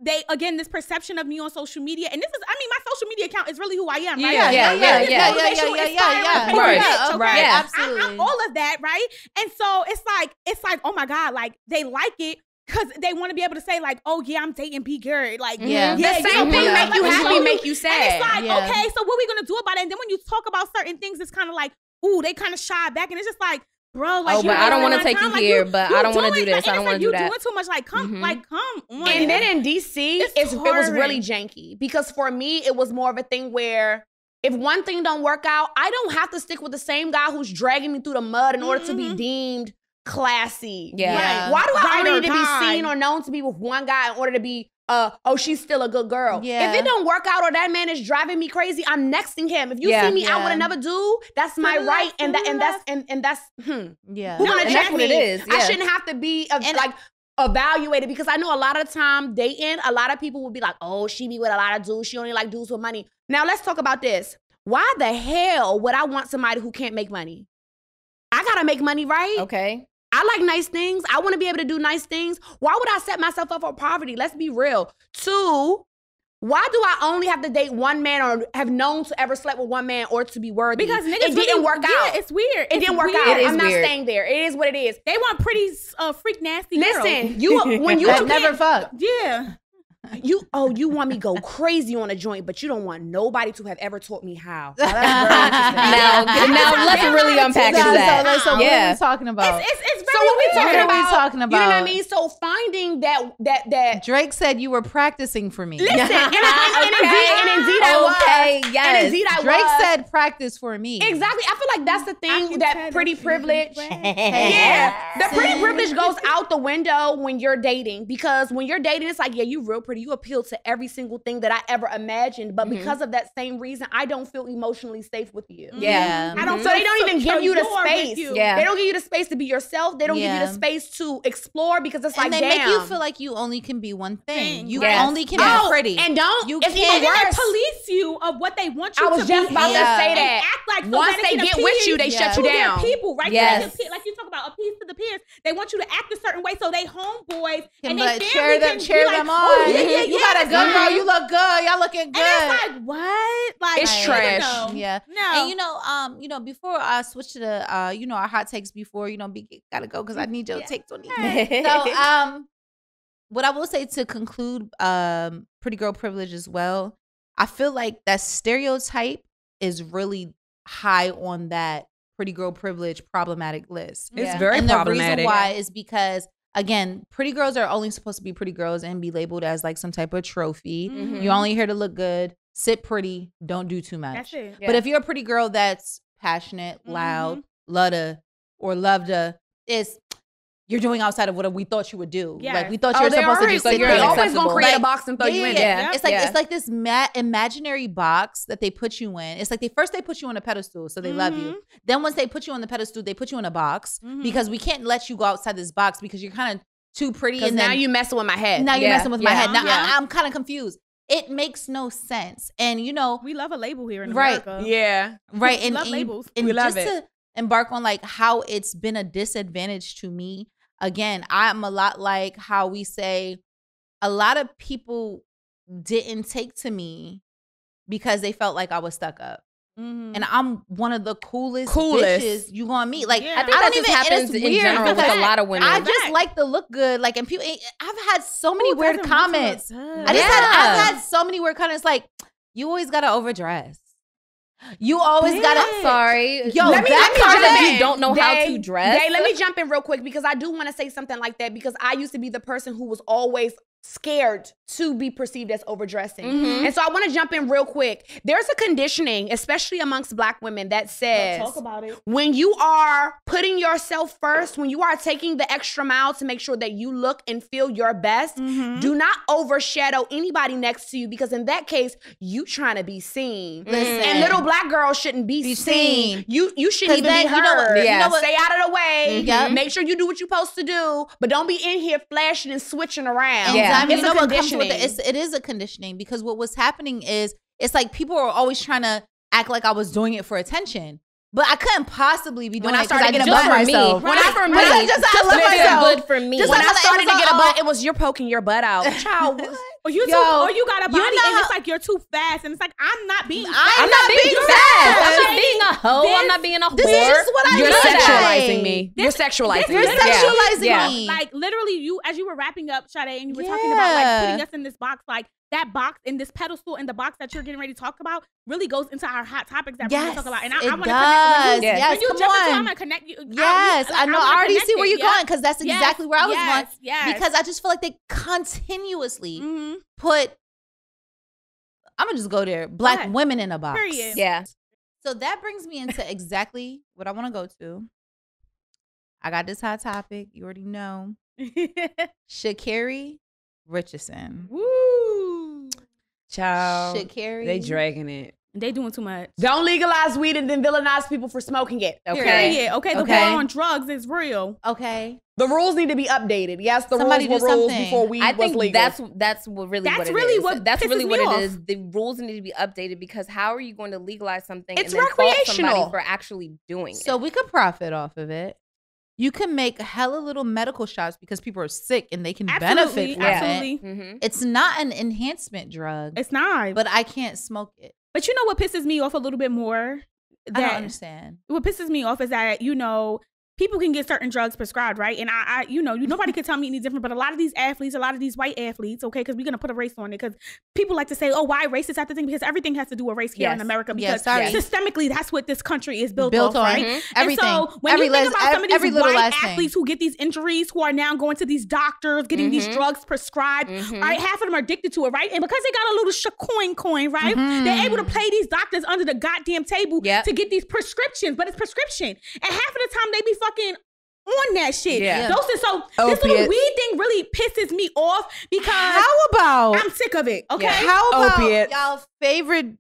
they again this perception of me on social media, and this is I mean my social media account is really who I am, right? Yeah, yeah, Like, yeah, it's yeah, motivational, yeah, yeah, yeah, yeah. like, Of course. bitch, Okay, okay? Yeah. I- I'm all of that, right? And so it's like it's like oh my god, like they like it. Cause they want to be able to say like, oh yeah, I'm dating B Girl, like mm-hmm. Yeah. the yeah, same you know, thing yeah. make you happy, show you. make you And sad. it's like, Yeah. okay, so what we gonna do about it? And then when you talk about certain things, it's kind of like, ooh, they kind of shy back, and it's just like, bro, like, Oh, you're but I don't wasting wanna take time. you Like, here, but I don't wanna do this. like, I don't it's wanna like, do you that. doing too much. Like, come, Mhm. like, come on. And then in DC, It's it's, it was really janky because for me, it was more of a thing where if one thing don't work out, I don't have to stick with the same guy who's dragging me through the mud in order to be Mhm. deemed classy. Yeah. Yeah. Why do I only need to be seen or known to be with one guy in order to be uh oh she's still a good girl. Yeah. If it don't work out or that man is driving me crazy, I'm nexting him. If you Yeah. see me out with Yeah. another dude, that's my the right, and that and that's and and that's hmm. Yeah. Who gonna check me? it is. I shouldn't have to be a, And- like evaluated because I know a lot of time dating, a lot of people will be like, "Oh, she be with a lot of dudes. She only like dudes with money." Now let's talk about this. Why the hell would I want somebody who can't make money? I gotta make money, right? Okay. I like nice things. I want to be able to do nice things. Why would I set myself up for poverty? Let's be real. Two, why do I only have to date one man or have known to ever slept with one man or to be worthy? because niggas it didn't really- work yeah, out. It's weird. It It's didn't work weird. out. I'm not weird. staying there. It is what it is. They want pretty, uh, freak, nasty girls. Listen, you when you I've a never fucked. Yeah. You oh, you want me go crazy on a joint, but you don't want nobody to have ever taught me how. Oh, now, that's. Now, now let's real. really unpackage So- so- that. So, what are we talking about? It's, it's, it's So very what we weird. talking What are we about? talking You know what I mean? So finding that that that Drake said you were practicing for me. listen, and, and, and, and indeed, and indeed I was. Okay, And yes. indeed I Drake was. said practice for me. Exactly. I feel like that's the thing that pretty privilege. Yeah, the pretty privilege goes out the window when you're dating because when you're dating, it's like, yeah, you real pretty. You appeal to every single thing that I ever imagined, but Mhm. because of that same reason, I don't feel emotionally safe with you. Yeah. I don't So they don't even give you the space. you. Yeah. They don't give you the space to be yourself. They don't give you the space to explore because it's and like, they damn. make you feel like you only can be one thing. Thing, You yes. only can Yes. be pretty. and don't. You it's can't- even they worse. police you of what they want you I was to just be about to Yeah. say and that. act like so Once that they get with you, they appease shut you down. people, right? Yes. Like you talk about appease to the peers. They want you to act a certain way so they homeboys and they cheer them, cheer like, them on. Oh, yeah, yeah, You yeah, got a good girl. You look good. Y'all looking And good. it's like what? Like It's trash. No. Yeah. no. And you know, um, you know, before I switch to the, uh, you know, our hot takes before, you know, be gotta go because I need your Yeah. takes on these. so, um, what I will say to conclude, um, pretty girl privilege as well. I feel like that stereotype is really high on that pretty girl privilege problematic list. It's Yeah. very and the reason why is because again, pretty girls are only supposed to be pretty girls and be labeled as like some type of trophy. Mhm. You're only here to look good, sit pretty, don't do too much. That's it. But if you're a pretty girl that's passionate, loud, love to, or love to, is you're doing outside of what we thought you would do. Yes. Like we thought Oh, you were they supposed to already- just so sit you're They always gonna unacceptable. create a Like, box and throw you yeah, in yeah, yeah. It's like Yeah. it's like this ma- imaginary box that they put you in. It's like they first they put you on a pedestal, so they love you. Then once they put you on the pedestal, they put you in a box Mhm. because we can't let you go outside this box because you're kind of too pretty. Because And now then, you messing with my head. now you're messing with my head. Now yeah. I, I'm kind of confused. It makes no sense. And you know, we love a label here in Right. America. yeah. right? We And, love and, labels. and We love just to embark on like how it's been a disadvantage to me. Again, I'm a lot like how we say a lot of people didn't take to me because they felt like I was stuck up. Mhm. And I'm one of the coolest, Coolest. bitches you gonna meet. Like Yeah. I think I that don't just even- happens it's in weird general with a lot of women. I just like to look good. Like, and people, I've had so many Who weird doesn't want to look comments. I just had, I've had so many weird comments. Like, you always gotta overdress. You always gotta. I'm sorry. Yo, let me, that comment- jump you don't know how to dress. Day, let me jump in real quick because I do want to say something like that because I used to be the person who was always scared to be perceived as overdressing. Mhm. And so I want to jump in real quick. There's a conditioning, especially amongst black women, that says Talk about it. when you are putting yourself first, when you are taking the extra mile to make sure that you look and feel your best, Mhm. do not overshadow anybody next to you because in that case, you trying to be seen. Listen. And little black girls shouldn't be, Be seen. seen. You you shouldn't even then be you know what- heard. you know what- Stay out of the way. Yep. Make sure you do what you're supposed to do, but don't be in here flashing and switching around. Yeah. Anxiety, It's you a know what comes with conditioning. it? It's, it is a conditioning because what was happening is it's like people are always trying to act like I was doing it for attention. But I couldn't possibly be doing When I started getting just butt love for me. myself. When I for me, When I just, I just love myself. good for me. Just when I started to get a oh. butt, it was you're poking your butt out. Child? Or you Yo, too, or you got a you know and it's like you're too fast, and it's like I'm not being. I'm. I'm not being You're fast. I'm not being a hoe. I'm not being a whore. This is just what I You're sexualizing me. You're sexualizing You're me. You're sexualizing Yeah. me. Like literally, you as you were wrapping up, Sade, and you were talking about like putting us in this box, like that box in this pedestal in the box that you're getting ready to talk about really goes into our hot topics that we're going yes, to talk about. And I, it I wanna does. Connect you. Yes, when you jump. Into, I'm gonna connect you. Yes, I, know. I, already see where you're going because that's Yes, exactly where I was yes, going. Yes, Because I just feel like they continuously Mhm. put. I'm gonna just go there. Black ahead. women in a box. Period. yeah. So that brings me into exactly what I want to go to. I got this hot topic. You already know. Sha'Carri Richardson. Woo! Child, Sha'Carri. they dragging it. They doing too much. Don't legalize weed and then villainize people for smoking it. Okay. Period. Okay, the Okay. war on drugs is real. Okay. The rules need to be updated. Yes, the Somebody rules do were rules before weed I was think legal. that's that's what really That's what it really is. what that's really what off. it is. The rules need to be updated because how are you going to legalize something It's and then fault recreational. somebody for actually doing So it? So we could profit off of it. You can make hella little medical shots because people are sick and they can Absolutely, benefit from Yeah. it. absolutely. Mm-hmm. It's not an enhancement drug, It's not. but I can't smoke it. But you know what pisses me off a little bit more? That, I don't understand. what pisses me off is that you know people can get certain drugs prescribed, right? And I, I you know, you nobody could tell me any different. But a lot of these athletes, a lot of these white athletes, okay, because we're gonna put a race on it, because people like to say, oh, why race is that the thing? Because everything has to do with race here in America. Yeah, Because sorry. systemically, that's what this country is built, Built off, on. right? Mhm. And Everything. so when Every you think les- about some of these every little white last thing. who get these injuries, who are now going to these doctors, getting these Mhm. drugs prescribed, Mhm. all right, half of them are addicted to it, right? And because they got a little shacoin coin, right? Mhm. They're able to play these doctors under the goddamn table Yep. to get these prescriptions, but it's prescription. And half of the time they be fucking on that shit. Yeah. Those are so this little weed thing really pisses me off because How about I'm sick of it. Okay. Yeah. how about Opiates. y'all favorite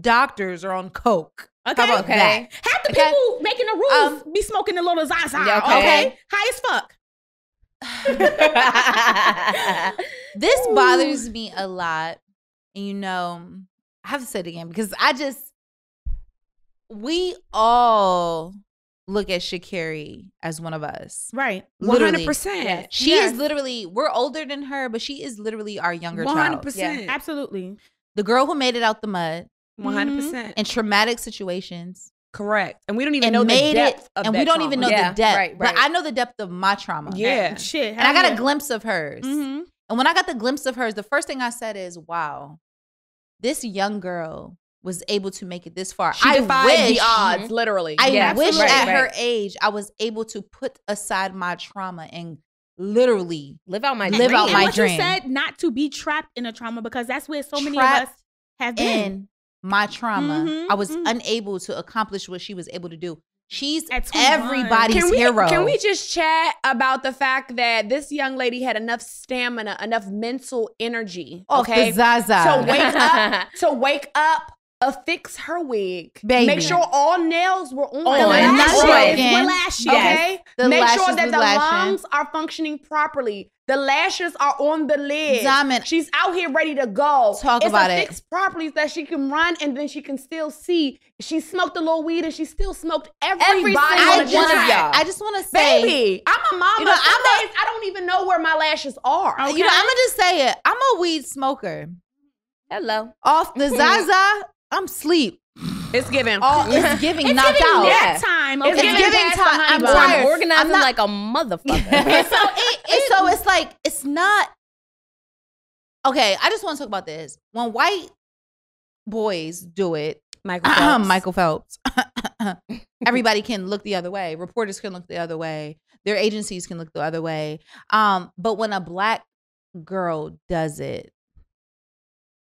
doctors are on coke? Okay. How about Okay. that? Half the Okay. people making the rules Um, be smoking the little Zaza. Yeah, okay. okay. High as fuck. This Ooh. bothers me a lot. And you know, I have to say it again because I just we all look at Sha'Carri as one of us. Right. One hundred Literally. percent. She Yes. is literally we're older than her, but she is literally our younger One hundred child. percent. Absolutely. The girl who made it out the mud One hundred percent. in traumatic situations Correct. And we don't even and know the depth it, of and we don't even know. Yeah, the depth. right, But. I know the depth of my trauma. Yeah. Shit. and I got hell a glimpse of hers. yeah. Mhm. And when I got the glimpse of hers, the first thing I said is, "Wow, this young girl was able to make it this far." She I defied wish, the odds, literally. I Yeah, wish absolutely. at Right, her age I was able to put aside my trauma and literally Live out my Live dream. out and my what dream. you said, not to be trapped in a trauma because that's where so many of us have been. in my trauma. Mhm, I was mhm. unable to accomplish what she was able to do. She's At everybody's can we, hero. Can we just chat about the fact that this young lady had enough stamina, enough mental energy, okay, the Zaza. to wake up, to wake up, affix her wig, Baby. make sure all nails were on, On, the not lashes, broken. We're lashes. Okay, The make sure that the lashing. lungs are functioning properly. The lashes are on the lid. Diamond. She's out here ready to go. Talk it's about it. affixed properly so that she can run and then she can still see. She smoked a little weed and she still smoked everybody single I one of just, y'all. I just want to say, Baby, I'm a mama. You know, Some I'm a- days I don't even know where my lashes are. Okay. you know, I'm gonna just say it. I'm a weed smoker. Hello. Off the Zaza, I'm sleep. It's giving. All it's giving It's knocked giving out. nap Yeah. time. It's Okay. It's giving giving time. I'm bun. Or I'm organizing I'm not- like a motherfucker. so it, it, so it's like it's not okay. I just want to talk about this. When white boys do it, Michael Phelps. Michael Phelps, everybody can look the other way. Reporters can look the other way. Their agencies can look the other way. Um, but when a black girl does it,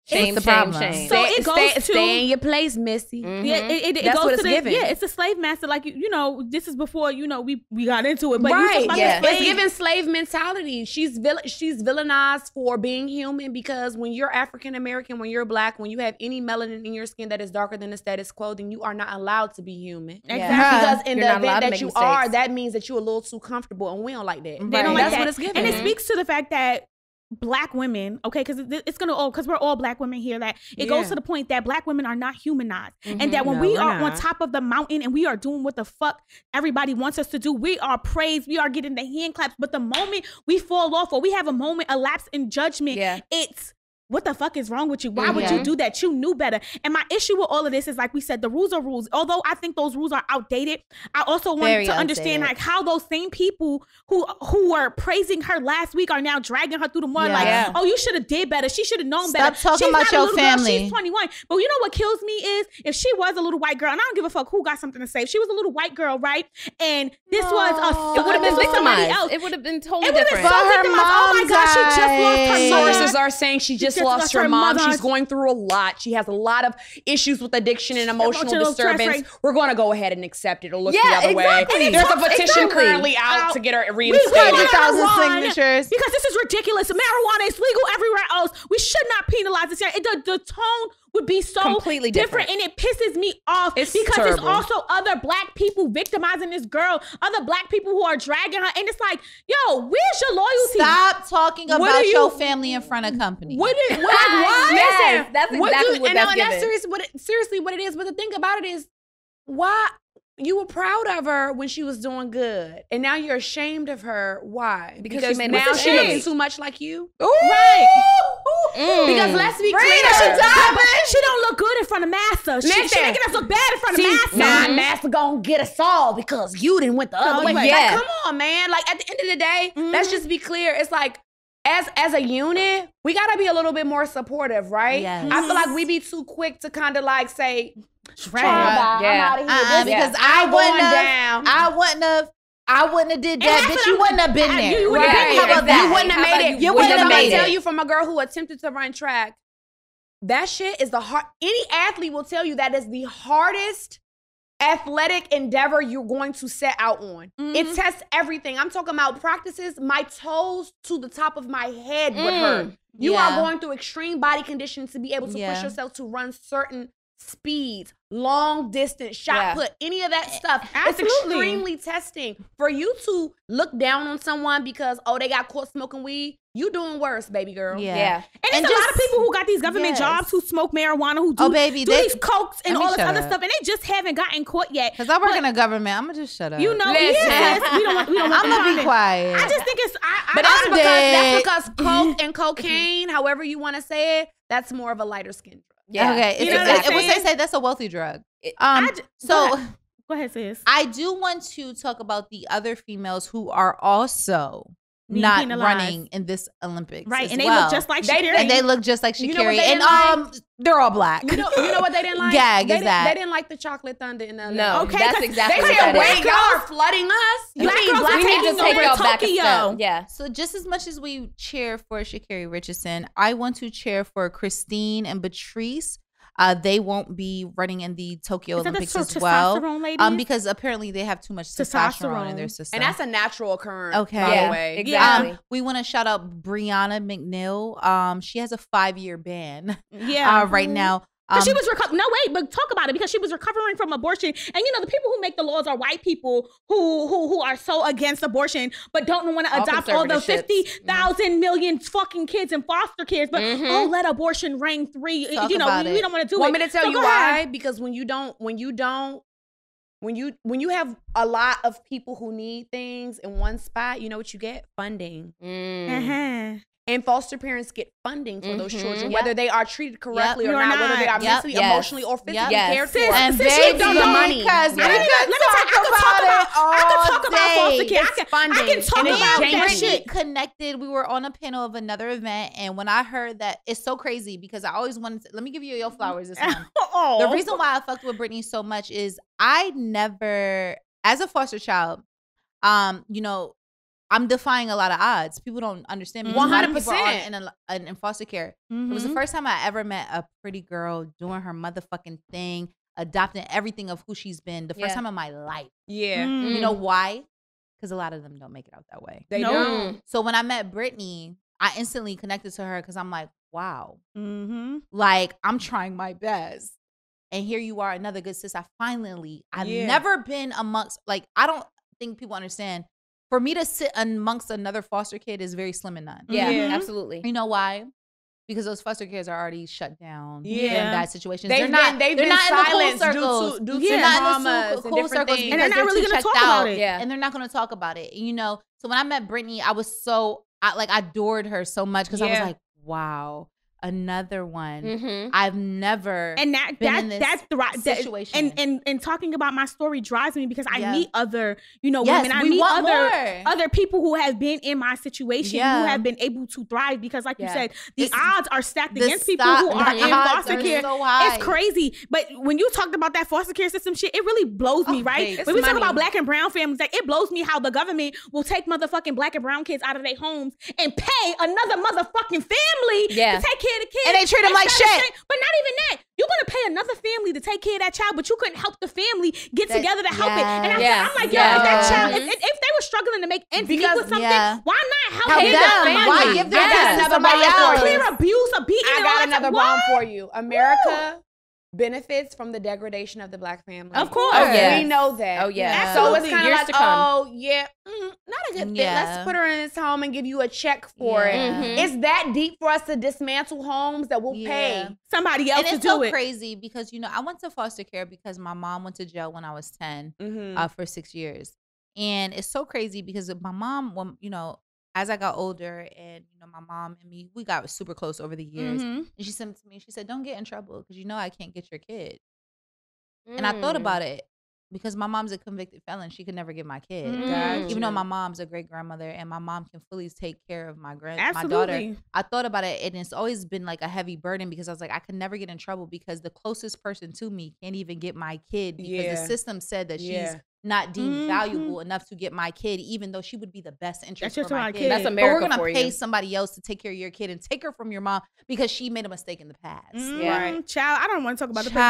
Shame, the shame, problem? shame. So Stay, it goes stay, to- stay in your place, Missy. Mhm. Yeah, it, it, it That's goes what to it's the, giving. Yeah, it's a slave master. Like you, you know, this is before you know we we got into it, but right, talk yeah. It's giving slave mentality. She's vil- she's villainized for being human because when you're African American, when you're black, when you have any melanin in your skin that is darker than the status quo, then you are not allowed to be human. Exactly. Because in You're the event to that you mistakes. are, that means that you're a little too comfortable, and we don't like that. They don't like That's that. what it's giving. And it speaks to the fact that black women, okay, because it's gonna all because we're all black women here. That it goes to the point that black women are not humanized, Mhm. and that when No, we are on top of the mountain and we are doing what the fuck everybody wants us to do, we are praised, we are getting the hand claps. But the moment we fall off or we have a moment, a lapse in judgment, Yeah. it's what the fuck is wrong with you? Why would you Mhm. do that? You knew better. And my issue with all of this is like we said, the rules are rules. Although I think those rules are outdated, I also want Very to understand like how those same people who who were praising her last week are now dragging her through the mud. Yeah. Like, Yeah. oh, you should have did better. She should have known Stop better. talking She's about not a your little girl, family. she's 21. But you know what kills me is if she was a little white girl, and I don't give a fuck who got something to say. If she was a little white girl, right? And this was a It would have been this somebody victimized. else. It would have been totally It would've been different. so her victimized. Oh my mom God, she just lost her mother. Sources are saying she just just lost lost her her mom. mother. She's going through a lot. She has a lot of issues with addiction and emotional Emotional stress, disturbance. right. We're going to go ahead and accept it or look Yeah, the other exactly. way. There's a Exactly. petition currently out Out. to get her reinstated. gotta 100,000 signatures. Because this is ridiculous. Marijuana is legal everywhere else. We should not penalize this. here. It, the, the tone would be so Completely different. and it pisses me off It's because terrible. there's also other black people victimizing this girl, other black people who are dragging her, and it's like, yo, where's your loyalty? Stop talking What about you- your family in front of company. What is what? what? Yes, that's What exactly do- what and that's and that's giving. serious, what it, seriously what it is. But the thing about it is, why you were proud of her when she was doing good, and now you're ashamed of her. Why? Because she made now she looking too much like you. Ooh. Right. Mm. Because let's be clear, She don't look good in front of Master. She, she Listen. making us look bad in front of See, Master. nah, Master gonna get us all because you didn't went the other way. Like, yeah. come on, man. Like at the end of the day, Mhm. let's just be clear. It's like as as a unit, we gotta be a little bit more supportive, right? Yes. I feel like we be too quick to kind of like say, Right. Yeah. I'm out of here. Uh-uh, because yeah. I I'm wouldn't have- down. I wouldn't have. I wouldn't have did that, that's bitch. You I'm- wouldn't have been there. you wouldn't have Right. been How there. You wouldn't have made it. you You wouldn't wouldn't have have made tell you from a girl who attempted to run track. That shit is the hard. Any athlete will tell you that is the hardest athletic endeavor you're going to set out on. It Mhm. tests everything. I'm talking about practices. My toes to the top of my head would Mm. hurt. You Yeah. are going through extreme body conditions to be able to Yeah. push yourself to run certain speeds, long distance, shot Yeah. put, any of that stuff. It's extremely testing. For you to look down on someone because oh they got caught smoking weed, you doing worse, baby girl. Yeah. yeah. And, And it's a lot of people who got these government Yes. jobs who smoke marijuana, who do, Oh, baby, do they- these cokes and all this other up. stuff, and they just haven't gotten caught yet. Cause I work But- in a government. I'm gonna just shut up. You know, Listen. yes, we don't want, we don't want I'm gonna be quiet. I just think it's, I, I, But that's I'm because dead. that's because coke and cocaine, however you want to say it, that's more of a lighter skin drug. Yeah. Okay. You know what I'm it, it, saying? they say that's a wealthy drug. Um. J- so. go ahead. Go ahead, sis. I do want to talk about the other females who are also not penalized. running in this Olympics. Right, as and they well. look just like They- Sha'Carri. and they look just like You know what Sha'Carri, they and didn't like? um, they're all black. You know, you know what they didn't like? Gag they is didn't, that? They didn't like the chocolate thunder in the No, Okay, that's 'cause exactly They what said, "Wait, y'all are flooding us." You Black mean girls black We need to take y'all back a Tokyo. step. Yeah. So just as much as we cheer for Sha'Carri Richardson, I want to cheer for Christine and Patrice. Uh, they won't be running in the Tokyo Is that the Olympics as well, um, because apparently they have too much testosterone, in their system. And that's a natural occurrence. Okay. By Yeah, the way. exactly. Um, we want to shout out Brianna McNeal. Um, she has a five year ban yeah. uh, right now. Because she Um, was reco- no wait, but talk about it because she was recovering from abortion, and you know the people who make the laws are white people who who who are so against abortion, but don't want to adopt all the fifty thousand million fucking kids in foster kids. But Mhm. oh, let abortion reign three. Talk you know we, we don't want to do Want it. me to tell So you why? ahead. Because when you don't, when you don't, when you when you have a lot of people who need things in one spot, you know what you get? Funding. Mm. Uh-huh. And foster parents get funding for those Mhm. children, Yep. whether they are treated correctly or Or not, whether they are not. Yep. mentally, Yes. emotionally, or physically Yep. Yes. cared Sis, for. and Since they she don't do know- money because Yeah. we Let me- could let me tell I talk could talk about about- it all I could talk about foster day. care. I It's can- funding. I can talk and it's about Me and that janky. shit. Connected. We were on a panel of another event, and when I heard that, it's so crazy because I always wanted. To, let me give you your flowers this one. Oh. the reason why I fucked with Brittany so much is I never, as a foster child, um, you know, I'm defying a lot of odds. People don't understand me. A lot of people are 100%. in, in, in foster care. It Mm-hmm. was the first time I ever met a pretty girl doing her motherfucking thing, adopting everything of who she's been. The first Yeah. time in my life. Yeah, Mm. You know why? Because a lot of them don't make it out that way. they No. don't. So when I met Brittany, I instantly connected to her because I'm like, wow, Mm-hmm. like I'm trying my best. And here you are, another good sis. I finally, I've Yeah. never been amongst, like, I don't think people understand. For me to sit amongst another foster kid is very slim and none. Yeah, Mhm. absolutely. You know why? Because those foster kids are already shut down Yeah. in bad situations. They've they're not, been, they've they're been not in the silenced cool due circles. to, due Yeah. to They're not in traumas the and cool circles. And they're because not really gonna checked talk about it. Yeah. and they're not going to talk about it. You know, so when I met Brittany, I was so I like I adored her so much because I was like, wow, another one. Mm-hmm. I've never and that that that's the right situation. and and and talking about my story drives me because I Yeah. meet other you know yes, women I meet other more. other people who have been in my situation Yeah. who have been able to thrive because like you said the It's- odds are stacked against people who are in foster are care so it's crazy but when you talked about that foster care system shit it really blows me Oh, right when we it's talk about black and brown families like it blows me how the government will take motherfucking black and brown kids out of their homes and pay another motherfucking family Yeah. to take care of the kids And they treat 'em like shit. saying- but not even that. You're gonna pay another family to take care of that child, but you couldn't help the family get That- together to help it. And I'm, Yeah. I'm like, yo, Yeah. if that child, if, if if they were struggling to make ends meet Because- with something, Yeah. why not help, Help them? them. Why give their Yeah. kids to Another bomb for you. clear abuse, a beating, I and all got another bomb for you. America benefits from the degradation of the black family. Of course. Oh, yeah. We know that. Oh, yeah. So it's kind of like, oh, yeah, mm, not a good. Yeah. Let's put her in this home and give you a check for Yeah. it. Mhm. It's that deep for us to dismantle homes that we'll Yeah. pay. Somebody else and to it's do so it. crazy because you know I went to foster care because my mom went to jail when I was 10 Mm-hmm. uh, for six years, and it's so crazy because my mom, when you know, as I got older, and you know, my mom and me, we got super close over the years, Mhm. and she said to me, she said, "Don't get in trouble because you know I can't get your kid." And I Mm. thought about it because my mom's a convicted felon; she could never get my kid. Mm. Even though my mom's a great grandmother and my mom can fully take care of my grand my daughter, I thought about it and it's always been like a heavy burden because I was like, I could never get in trouble because the closest person to me can't even get my kid because Yeah. the system said that she's Yeah. Not deemed Mhm. valuable enough to get my kid, even though she would be the best interest just for my my kid. kid. That's But But we're gonna for pay you. somebody else to take care of your kid and take her from your mom because she made a mistake in the past. Mhm. Yeah. Child, I don't want to talk about the prison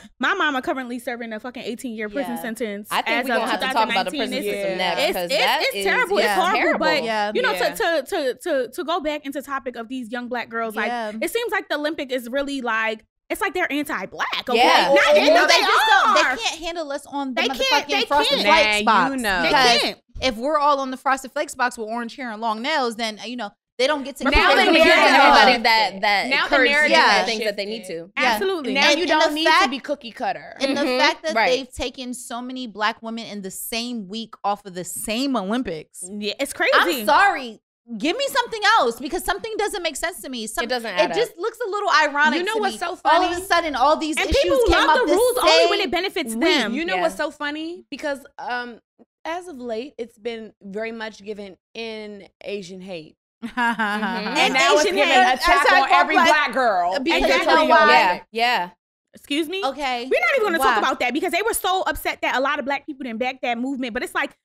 system. My, my mama currently serving a fucking 18 year prison Yeah. sentence. I think as we're of gonna have to talk about the prison It's- system Yeah. next It's, because it's, that it's is- terrible. yeah. It's horrible. terrible. But yeah, you know, Yeah. to, to to to to go back into topic of these young black girls, like yeah. it seems like the Olympic is really like it's like they're anti-black. Okay? Yeah. Not, And no, no, they, they just don't. are. They can't handle us on the They can't- motherfucking they frosted can't. flakes Nah, box. you know. They can't. if we're all on the frosted flakes box with orange hair and long nails, then you know they don't get to. Now keep the They're it gonna in give their to narrative everybody that that Now the encourages narrative them has the things that they need shifted. to. Yeah. Absolutely. Now And- you and don't the need to be cookie cutter. And the Mhm. fact that Right. they've taken so many black women in the same week off of the same Olympics. Yeah, it's crazy. I'm sorry. Give me something else because something doesn't make sense to me. Some, It doesn't add It just looks a little ironic. You know to what's me. so funny? All of a sudden, all these And issues people came love up the rules only when it benefits week. them. You know Yeah. what's so funny? Because um, as of late, it's been very much given in Asian hate, Mhm. and now it's Asian given hate. attack Attack on on every black- black girl. Because Exactly. you know why? Yeah, yeah. Excuse me. Okay. We're not even going to talk about that because they were so upset that a lot of black people didn't back that movement. But it's like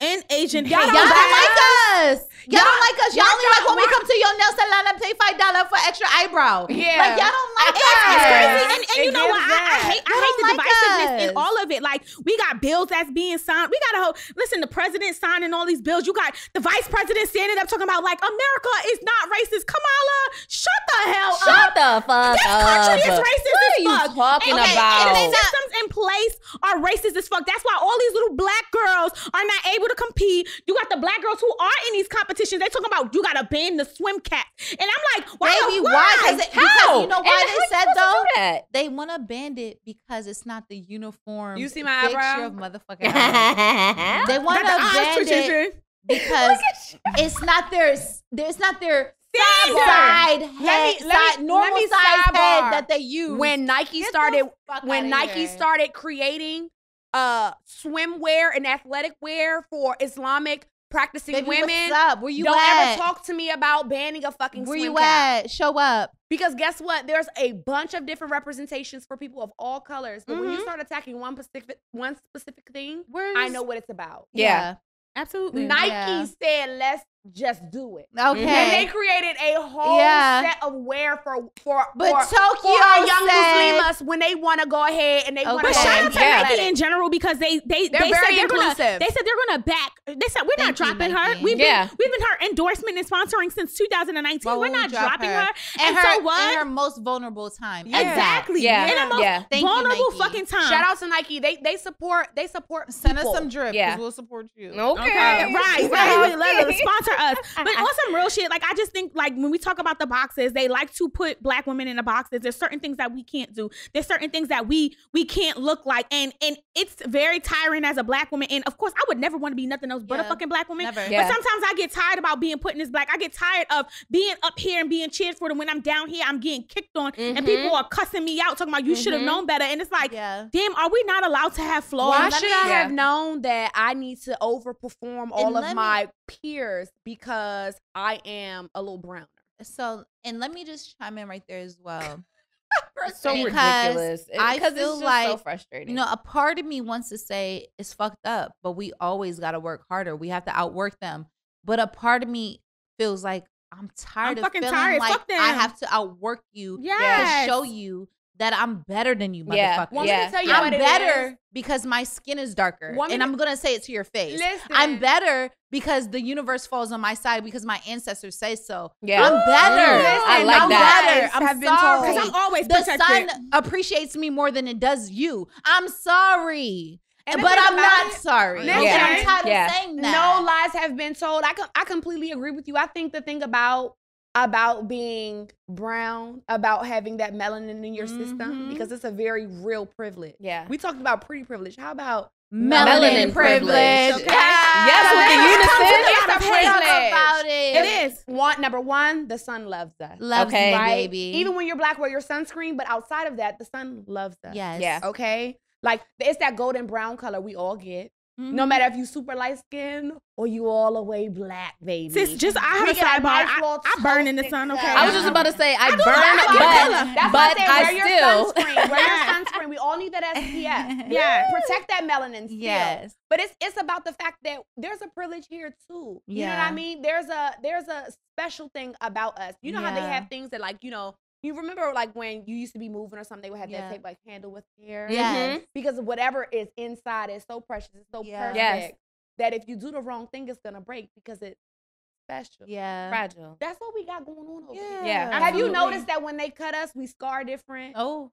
in Asian Y'all hate. Y'all don't like us. Y'all, don't like us. Y'all y'all only like when we come to your nail salon and pay five dollars for extra eyebrow. Yeah. Like y'all don't like It's, us. it's crazy, and, and It you know what? gives I, I that. hate, I hate the like divisiveness in all of it. Like we got bills that's being signed. We got a whole listen. The president signing all these bills. You got the vice president standing up talking about like America is not racist. Kamala, shut the hell up. Shut the fuck This up. country is racist What as are you fuck. talking and, about? And the systems in place are racist as fuck. That's why all these little black girls are not able to compete. You got the black girls who are in these competitions. They talking about you got to ban the swim cap, and I'm like, why? Baby, why? why? 'Cause it- because How? you know why how they said though? that? They want to ban it because it's not the uniform. You see my fixture eyebrow? of motherfucking eyes. They want to Got ban it because it's not their. It's not their Standard. side head, Let me- let me- side, normal size head that they use. when Nike Get started when Nike here. started creating uh swimwear and athletic wear for Islamic practicing Baby, women. what's up? Where you don't at? ever talk to me about banning a fucking Where swim you cap. at? Show up. Because guess what? There's a bunch of different representations for people of all colors. But when you Mhm. start attacking one specific one specific thing, Where's I know what it's about. Yeah. Absolutely. Nike Yeah. said, "Let's just do it." Okay. And they created a whole Yeah. set of wear for for But for, Tokyo for our young said- Muslims when they want to go ahead and they want Okay. to. But shout out to Yeah. Nike in general because they they They're they said they're gonna inclusive. they said they're gonna back. They said we're not Thank you, dropping her. We've Yeah. been we've been her endorsement and sponsoring since 2019. Why we're not drop dropping her? her. And, And, her, so what? in her most vulnerable time. Yeah. Exactly. Yeah. In a most Yeah. Thank you, vulnerable Nike. fucking time. Shout out to Nike. They they support they support. Send people. us some drip. Yeah. Yeah. We'll support you. Okay. Okay, right, right. Let, let, sponsor us. But on some real shit, like I just think, like when we talk about the boxes, they like to put black women in the boxes. There's certain things that we can't do. There's certain things that we we can't look like, and and it's very tiring as a black woman. And of course, I would never want to be nothing else but a fucking black woman. Never. Yeah. But sometimes I get tired about being put in this black. I get tired of being up here and being cheered for. And when I'm down here, I'm getting kicked on, and Mhm. people are cussing me out, talking about you should have Mhm. known better. And it's like, yeah. damn, are we not allowed to have flaws? Why should me- I Yeah. have known that I need to overperform all let of me- my peers because I am a little browner? So, and let me just chime in right there as well. so Because ridiculous. It- I 'cause it's feel just so like, frustrating. You know, a part of me wants to say it's fucked up, but we always got to work harder. We have to outwork them. But a part of me feels like I'm tired of fucking feeling tired. like Fuck I have to outwork you Yes. to show you that I'm better than you, Yeah. motherfucker. Want Yeah. to tell you I'm what better is? because my skin is darker. Want And I'm gonna say it to your face. Listen. I'm better because the universe falls on my side because my ancestors say so. Yeah. I'm better. Listen, I like I'm that. better. Guys I'm have been told. sorry. Because I'm always the protected. sun appreciates me more than it does you. I'm sorry. And but I'm not it- sorry. Listen, Okay, I'm tired Yeah. of saying that. No lies have been told. I com- I completely agree with you. I think the thing about about being brown, about having that melanin in your system, Mhm. because it's a very real privilege. Yeah. We talked about pretty privilege. How about melanin, Melanin privilege. privilege, okay? Ah, Yes, with the unison. about it. It is. one number one? The sun loves us. Loves Okay. right? baby. Even when you're black, wear your sunscreen, but outside of that, the sun loves us. yes. Yeah. Okay. Like it's that golden brown color we all get. No mm-hmm. matter if you super light skin or you all the way black, baby. Sis, just I have We a get sidebar. nice I, little I burn in the sun, okay? I was just about to say I, I burn, but. That's but why I say I wear your still sunscreen. Wear your sunscreen. We all need that SPF. Yeah. Protect that melanin still. Yes. But it's it's about the fact that there's a privilege here too. You know what I mean? There's a there's a special thing about us. You know how they have things that like, you know, you remember like when you used to be moving or something, they would have Yeah. that tape like handle with care. Yes. Because whatever is inside is so precious, it's so Yeah. perfect Yes. that if you do the wrong thing, it's gonna break because it's special. Yeah. fragile. That's what we got going on over here. Yeah, Have you noticed that when they cut us, we scar different? Oh.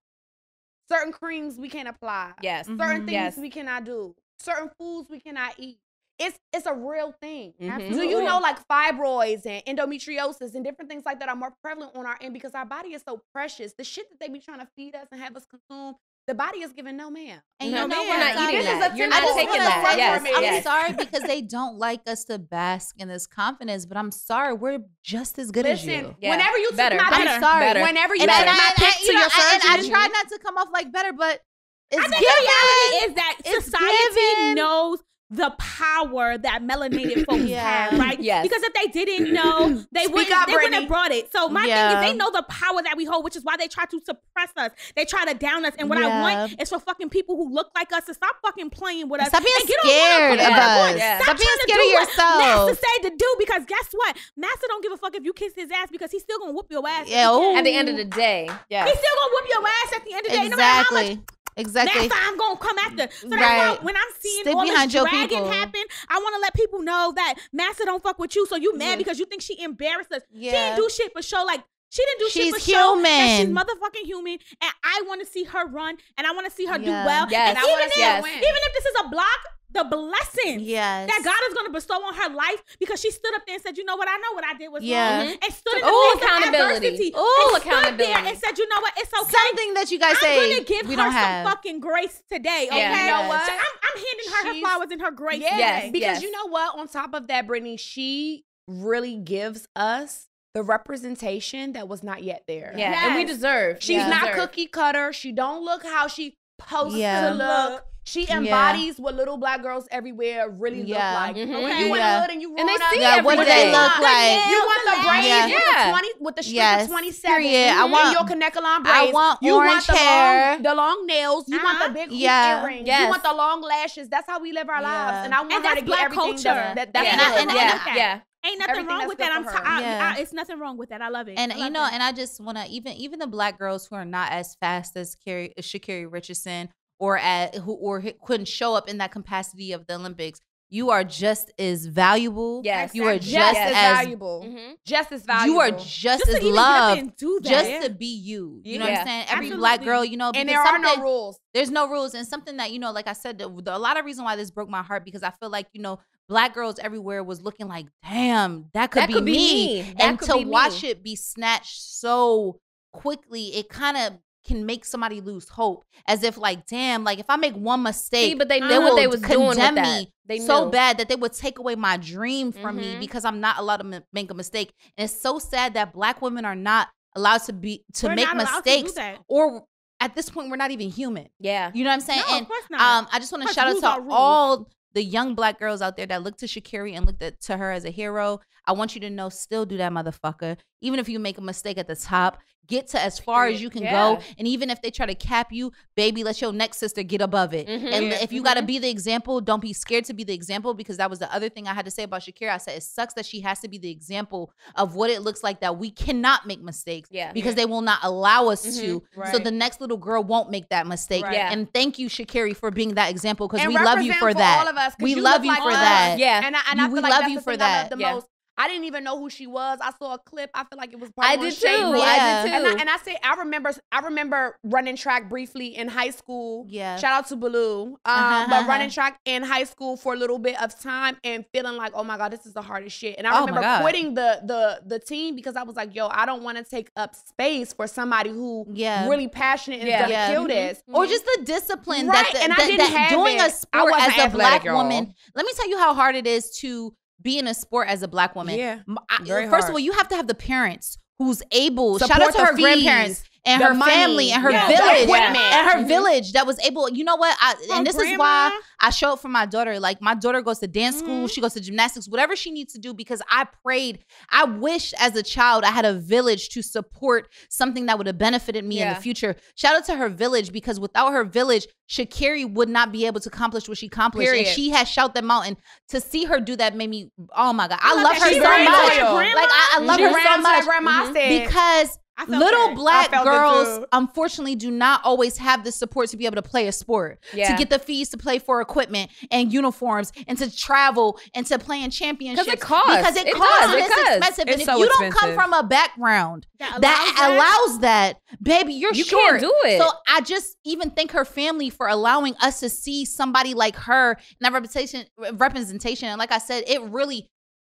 Certain creams we can't apply. Yes. Mhm. Certain things Yes. we cannot do. Certain foods we cannot eat. It's it's a real thing. Mhm. Do you know like fibroids and endometriosis and different things like that are more prevalent on our end because our body is so precious. The shit that they be trying to feed us and have us consume, the body is giving no man. And No, you know man, what? we're not eating This is that. a You're not just taking that. Yes. I'm yes. sorry because they don't like us to bask in this confidence, but I'm sorry, we're just as good as you. Yeah. whenever you took Better. my I'm sorry. Better. whenever you And, took my I, pic I, to you know, your I- and I surgeon, try not to come off like better, but it's I think given. the reality is that It's society given. knows the power that melanated folks Yeah. have, right? Yes. Because if they didn't know, they Speak wouldn't up, they wouldn't have brought it. So my Yeah. thing is they know the power that we hold, which is why they try to suppress us. They try to down us. And what I want is for fucking people who look like us to stop fucking playing with us. Stop being and get on scared one of us. Yeah. Stop being trying to scared do of what yourself. Master said to do because guess what? Master don't give a fuck if you kiss his ass because he's still gonna whoop your ass. Yeah, he can. ooh. At the end of the day, yeah. He's still gonna whoop your ass at the end of the day, no matter how much Exactly. Exactly. that's how I'm gonna come after. So that's Right. why when I'm seeing Stick all behind this your dragging people. happen, I want to let people know that Massa don't fuck with you. So you mad Yeah. because you think she embarrassed us. She didn't do shit but show like she didn't do shit She's but show that she's human. motherfucking human. And I want to see her run and I want to see her do well. Yes. And I even wanna if see win. even if this is a block, the blessing Yes. that God is going to bestow on her life because she stood up there and said, "You know what? I know what I did was Yeah. wrong," and stood in Ooh, the face of adversity. Ooh, and stood there and said, "You know what? It's okay." Something that you guys I'm say gonna give we her don't some have. fucking grace today, okay? Yeah. You know what? So I'm, I'm handing her her flowers and her grace. Yeah, Yes, because yes. you know what? On top of that, Brittany, she really gives us the representation that was not yet there. Yeah, and we deserve. She's we not deserve. cookie cutter. She don't look how she supposed Yeah. to look. She Yeah. embodies what little black girls everywhere really Yeah. look like. Mhm. When Okay. you in the hood and you And they growing up, see Yeah, what they look The like? nails, You want the braids Yeah. with the twenty with the strip Yes. of twenty seven. Period. I and want- your Kanekalon I braids. want you orange want the hair. long, the long nails. You want Uh-huh. the big hoop Yeah. earrings. Yes. You want the long lashes. That's how we live our Yeah. lives. And I want And her to get black everything. culture. That, that, that's yeah, And and for I- her. yeah, with that. yeah. Ain't nothing Everything wrong with that. I'm for t- her. I, I, it's nothing wrong with that. I love it. And I you know, it. and I just want to even even the black girls who are not as fast as Carrie Sha'Carri Richardson or at who or couldn't show up in that capacity of the Olympics. You are just as valuable. Yes. You are Just, just as, as valuable. Mhm. Just as valuable. you are just, just as even loved do that. just to be you. You know what I'm saying? Every black girl, you know, and there are no rules. there's no rules and something that you know like i said the, the- a lot of reason why this broke my heart because i feel like you know black girls everywhere was looking like damn that could, That be, could be me, me. That and could to be watch me. it be snatched so quickly it kind of can make somebody lose hope as if like damn like if i make one mistake See, but they They knew what they was doing with that. me They so bad that they would take away my dream from me Mhm. because i'm not allowed to m- make a mistake and it's so sad that black women are not allowed to be to We're make allowed to mistakes or at this point we're not even human Yeah. you know what i'm saying No, and of course not. um, I just want to shout out to all the young black girls out there that looked to Sha'Carri and looked at, to her as a hero. I want you to know, still do that, motherfucker. Even if you make a mistake at the top, get to as far as you can Yeah. go. And even if they try to cap you, baby, let your next sister get above it. Mhm. And Yeah. if you got to be the example, don't be scared to be the example because that was the other thing I had to say about Sha'Carri. I said it sucks that she has to be the example of what it looks like that we cannot make mistakes Yeah. because they will not allow us Mhm. to. So the next little girl won't make that mistake. Right. Yeah. And thank you, Sha'Carri, for being that example because we love you represent for that. all of us, 'cause we you love you like for us. that. Yeah. And I, and You- I feel we like love that's you the for I love that. the Yeah. most. I didn't even know who she was. I saw a clip. I feel like it was. I probably did too. Yeah. I did And too. I, and I say I remember I remember running track briefly in high school. Yeah. Shout out to Baloo. Um, Uh-huh, but uh-huh. running track in high school for a little bit of time and feeling like, oh my god, this is the hardest shit. And I Oh remember quitting the the the team because I was like, yo, I don't want to take up space for somebody who Yeah. really passionate and Yeah. gonna Yeah. kill this. or just the discipline Right, that, the, and I didn't that have doing it. a I sport as a black y'all. woman. Let me tell you how hard it is to be in a sport as a black woman. Yeah, I- first of all, you have to have the parents who's able. shout out to her grandparents fees, and the her money, family and her yeah, village equipment. and her Mhm. village that was able. You know what? I, Her and this is why I show up for my daughter. Like my daughter goes to dance school, she goes to gymnastics, whatever she needs to do. Because I prayed. I wish as a child I had a village to support something that would have benefited me in the future. Shout out to her village because without her village, Sha'Carri would not be able to accomplish what she accomplished. Period. And she has shout that mountain. To see her do that made me. Oh my god, I, love love her so much. to her grandma. Like I, I love she her so much grandma. I said, because I felt little black girls unfortunately do not always have the support to be able to play a sport Yeah. to get the fees to play for equipment and uniforms and to travel and to play in championships costs. because it, It costs does. and It it's does. expensive It's and if so you don't come from a background That that allows that. allows that baby you're You short can't do it. so I just even thank her family for allowing us to see somebody like her and that representation representation and like I said it really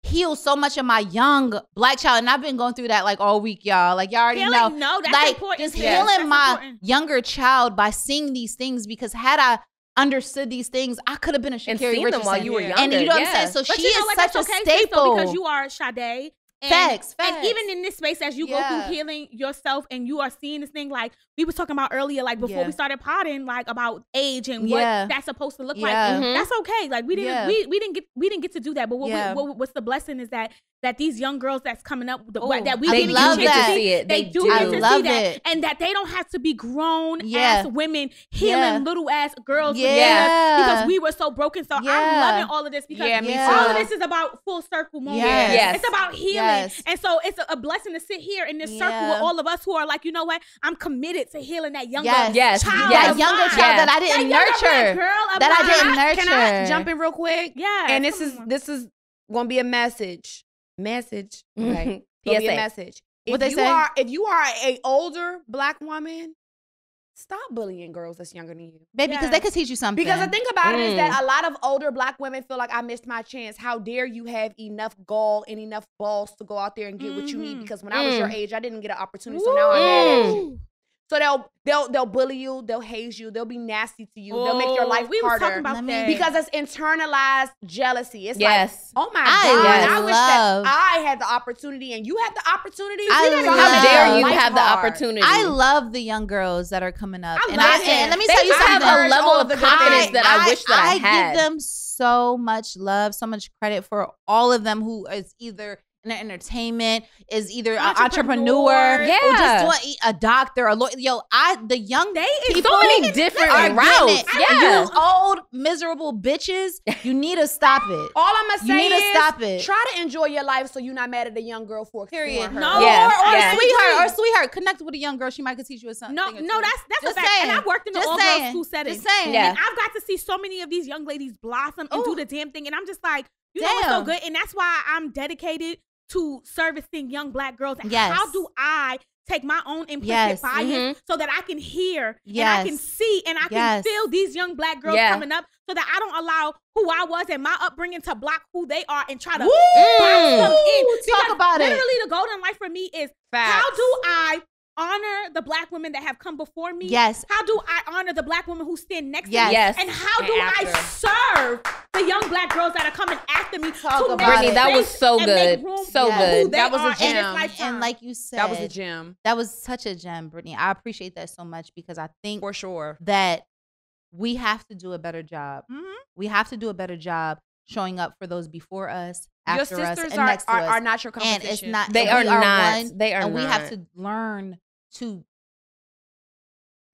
heals so much of my young black child and I've been going through that like all week y'all like y'all already Feeling- know no, that's like important. just too. healing That's my important. younger child by seeing these things because had I understood these things, I could have been a and Sha'Carri Richardson. them while you were Yeah. younger. and you know what I'm saying? So But she you know is what? such That's a okay, sis, though, staple. because you are Sade. And, facts, facts. And even in this space, as you go through healing yourself and you are seeing this thing, like we was talking about earlier, like before Yeah. we started potting, like about age and Yeah. what that's supposed to look Yeah. like. Mhm. That's okay. Like we didn't, Yeah. we, we didn't get, we didn't get to do that. But what, Yeah. we, what what's the blessing is that that these young girls that's coming up, the, Ooh, that we I didn't love get that. to see see, it. they, They do do. get I to love see that, it. and that they don't have to be grown Yeah. ass women healing Yeah. little ass girls. Yeah. because we were so broken. So Yeah. I'm loving all of this because Yeah, me Yeah. all of this is about full circle moment. Yes. Yes. It's about healing. Yes. And so it's a, a blessing to sit here in this circle with all of us who are like, you know what? I'm committed to healing that younger Yes. Yes. child. Yes. that younger mine. child Yeah. that I didn't That nurture. girl of that I didn't nurture. Can I jump in real quick? Yeah. and this is this is gonna be a message. Message. Okay. Gonna be a PSA. message. If What they you say? are if you are a older black woman, stop bullying girls that's younger than you. Baby, because they could teach you something. Because the thing about it is Mm. that a lot of older black women feel like I missed my chance. How dare you have enough gall and enough balls to go out there and get what you need? Mhm. Because when I was your Mm. age, I didn't get an opportunity. So now I'm mad at you. Ooh. So they'll they'll they'll bully you, they'll haze you, they'll be nasty to you, they'll make your Oh, life we was talking about that. because it's internalized jealousy. It's like yes. Oh my I god! yes. I wish love- that I had the opportunity and you had the opportunity. I We love- How dare you life have the opportunity? I love the young girls that are coming up. I and, love I, it. and let me They tell you just have something. a level of confidence that I, wish that I, had. give them so much love, so much credit for all of them who is either in entertainment, is either an entrepreneur, Entrepreneur. or just doing a doctor, a lawyer. Yo, I the young They is people so many different are routes. Yeah. You old miserable bitches, you need to stop it. All I'm gonna say You need to is stop it. try to enjoy your life so you're not mad at a young girl for Period. exploring her. No, Yeah. Or, or Yeah. a sweetheart, or sweetheart, connect with a young girl. She might could teach you something. No, no, that's that's Just a fact. And saying. I worked in the Just all saying. girls school setting. Just saying. Yeah. And I've got to see so many of these young ladies blossom and Ooh. do the damn thing. And I'm just like, you know what's so good? And that's why I'm dedicated to servicing young black girls. And Yes. how do I take my own implicit Yes. bias Mhm. so that I can hear and I can see and I can Yes. feel these young black girls Yeah. coming up so that I don't allow who I was and my upbringing to block who they are and try to Woo! box them in. Talk Because about it. Literally, the golden life for me is how do I honor the black women that have come before me? Yes. How do I honor the black women who stand next Yes. to me? Yes. And how And do after. I serve the young black girls that are coming after me Talk to about make Brittany, that was so and make good. room So for who good. they That was a are gem. And like you said, That was a gem that was such a gem, Brittany. I appreciate that so much because I think for sure. that we have to do a better job. Mhm. We have to do a better job showing up for those before us, Your after us, sisters and are, next to are, us. are not your and competition. it's not. They and are we not. one, They are and we have to learn to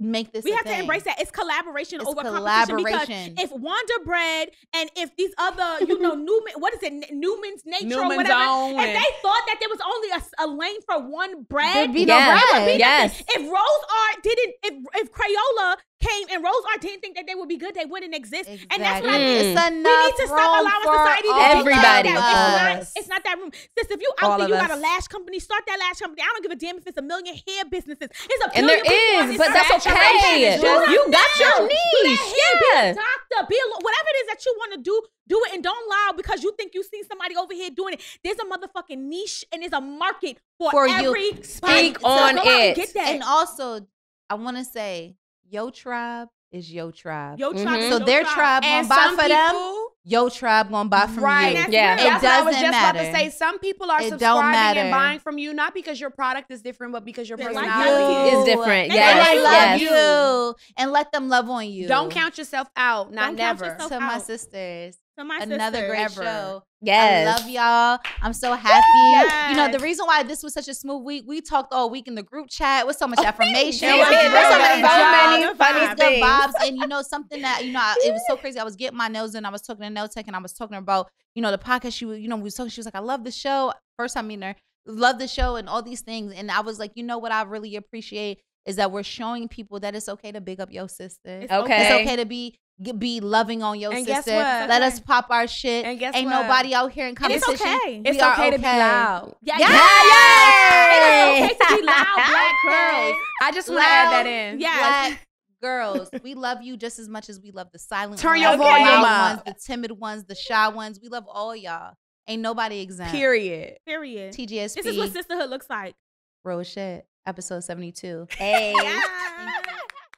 make this. we a have to embrace that. It's collaboration It's over competition. collaboration. Because if Wonder Bread and if these other, you know, Newman, what is it, Newman's Nature or whatever, Own if and- they thought that there was only a lane for one bread, There'd be no Yes. bread. Yes. if Rose Art didn't, if if Crayola came and rose or didn't think that they would be good, they wouldn't exist. And that's what I mean. Hmm. It's We need to stop allowing society to all dictate that. It's not, it's not that room. Sis, if you All out there, of you got a lash company, start that lash company. I don't give a damn if it's a million hair businesses. It's a And there billion people on is, but that's okay. Do that You got your Do that niche. hair, Be a doctor. Be a, whatever it is that you want to do. Do it and don't lie because you think you see somebody over here doing it. There's a motherfucking niche and there's a market for, For you. Speak so on go it. Get that. And also, I want to say, your tribe is your tribe. Yo, tribe Mhm. so your their tribe. tribe gonna buy some for them. people- Your tribe gonna buy from Right. you. That's Yeah. real. It That's what I was doesn't just about to matter. say. Some people are It subscribing and buying from you not because your product is different, but because your They like personality you. It's different. And Yes. they And love yes. you. And let them love on you. Don't count yourself out. Not Don't count never. yourself to my sisters. So my sisters, Another sister. great Ever. show. Yes. I love y'all. I'm so happy. You know, the reason why this was such a smooth week, we talked all week in the group chat with so much affirmation. It was There's so many so many funny. Things. vibes. And you know, something that, you know, I, it was so crazy. I was getting my nails in. I was talking to No Tech and I was talking about, you know, the podcast. She was, you know, we was talking, she was like, I love the show. First time meeting her, love the show and all these things. And I was like, you know what I really appreciate is that we're showing people that it's okay to big up your sister. It's Okay. It's okay to be be loving on your And guess sister. what? Let us pop our shit. And guess Ain't what? nobody out here in And it's okay. We It's are okay to be loud. Yeah, Yes! yeah. It is okay to be loud, black girls. I just want to add that in. Yeah. Black girls, we love you just as much as we love the silent Turn ones, your the volume loud up. ones, the timid ones, the shy ones. We love all y'all. Ain't nobody exempt. Period. Period. TGSP. This is what sisterhood looks like. Real shit. Episode 72. Hey. Yeah.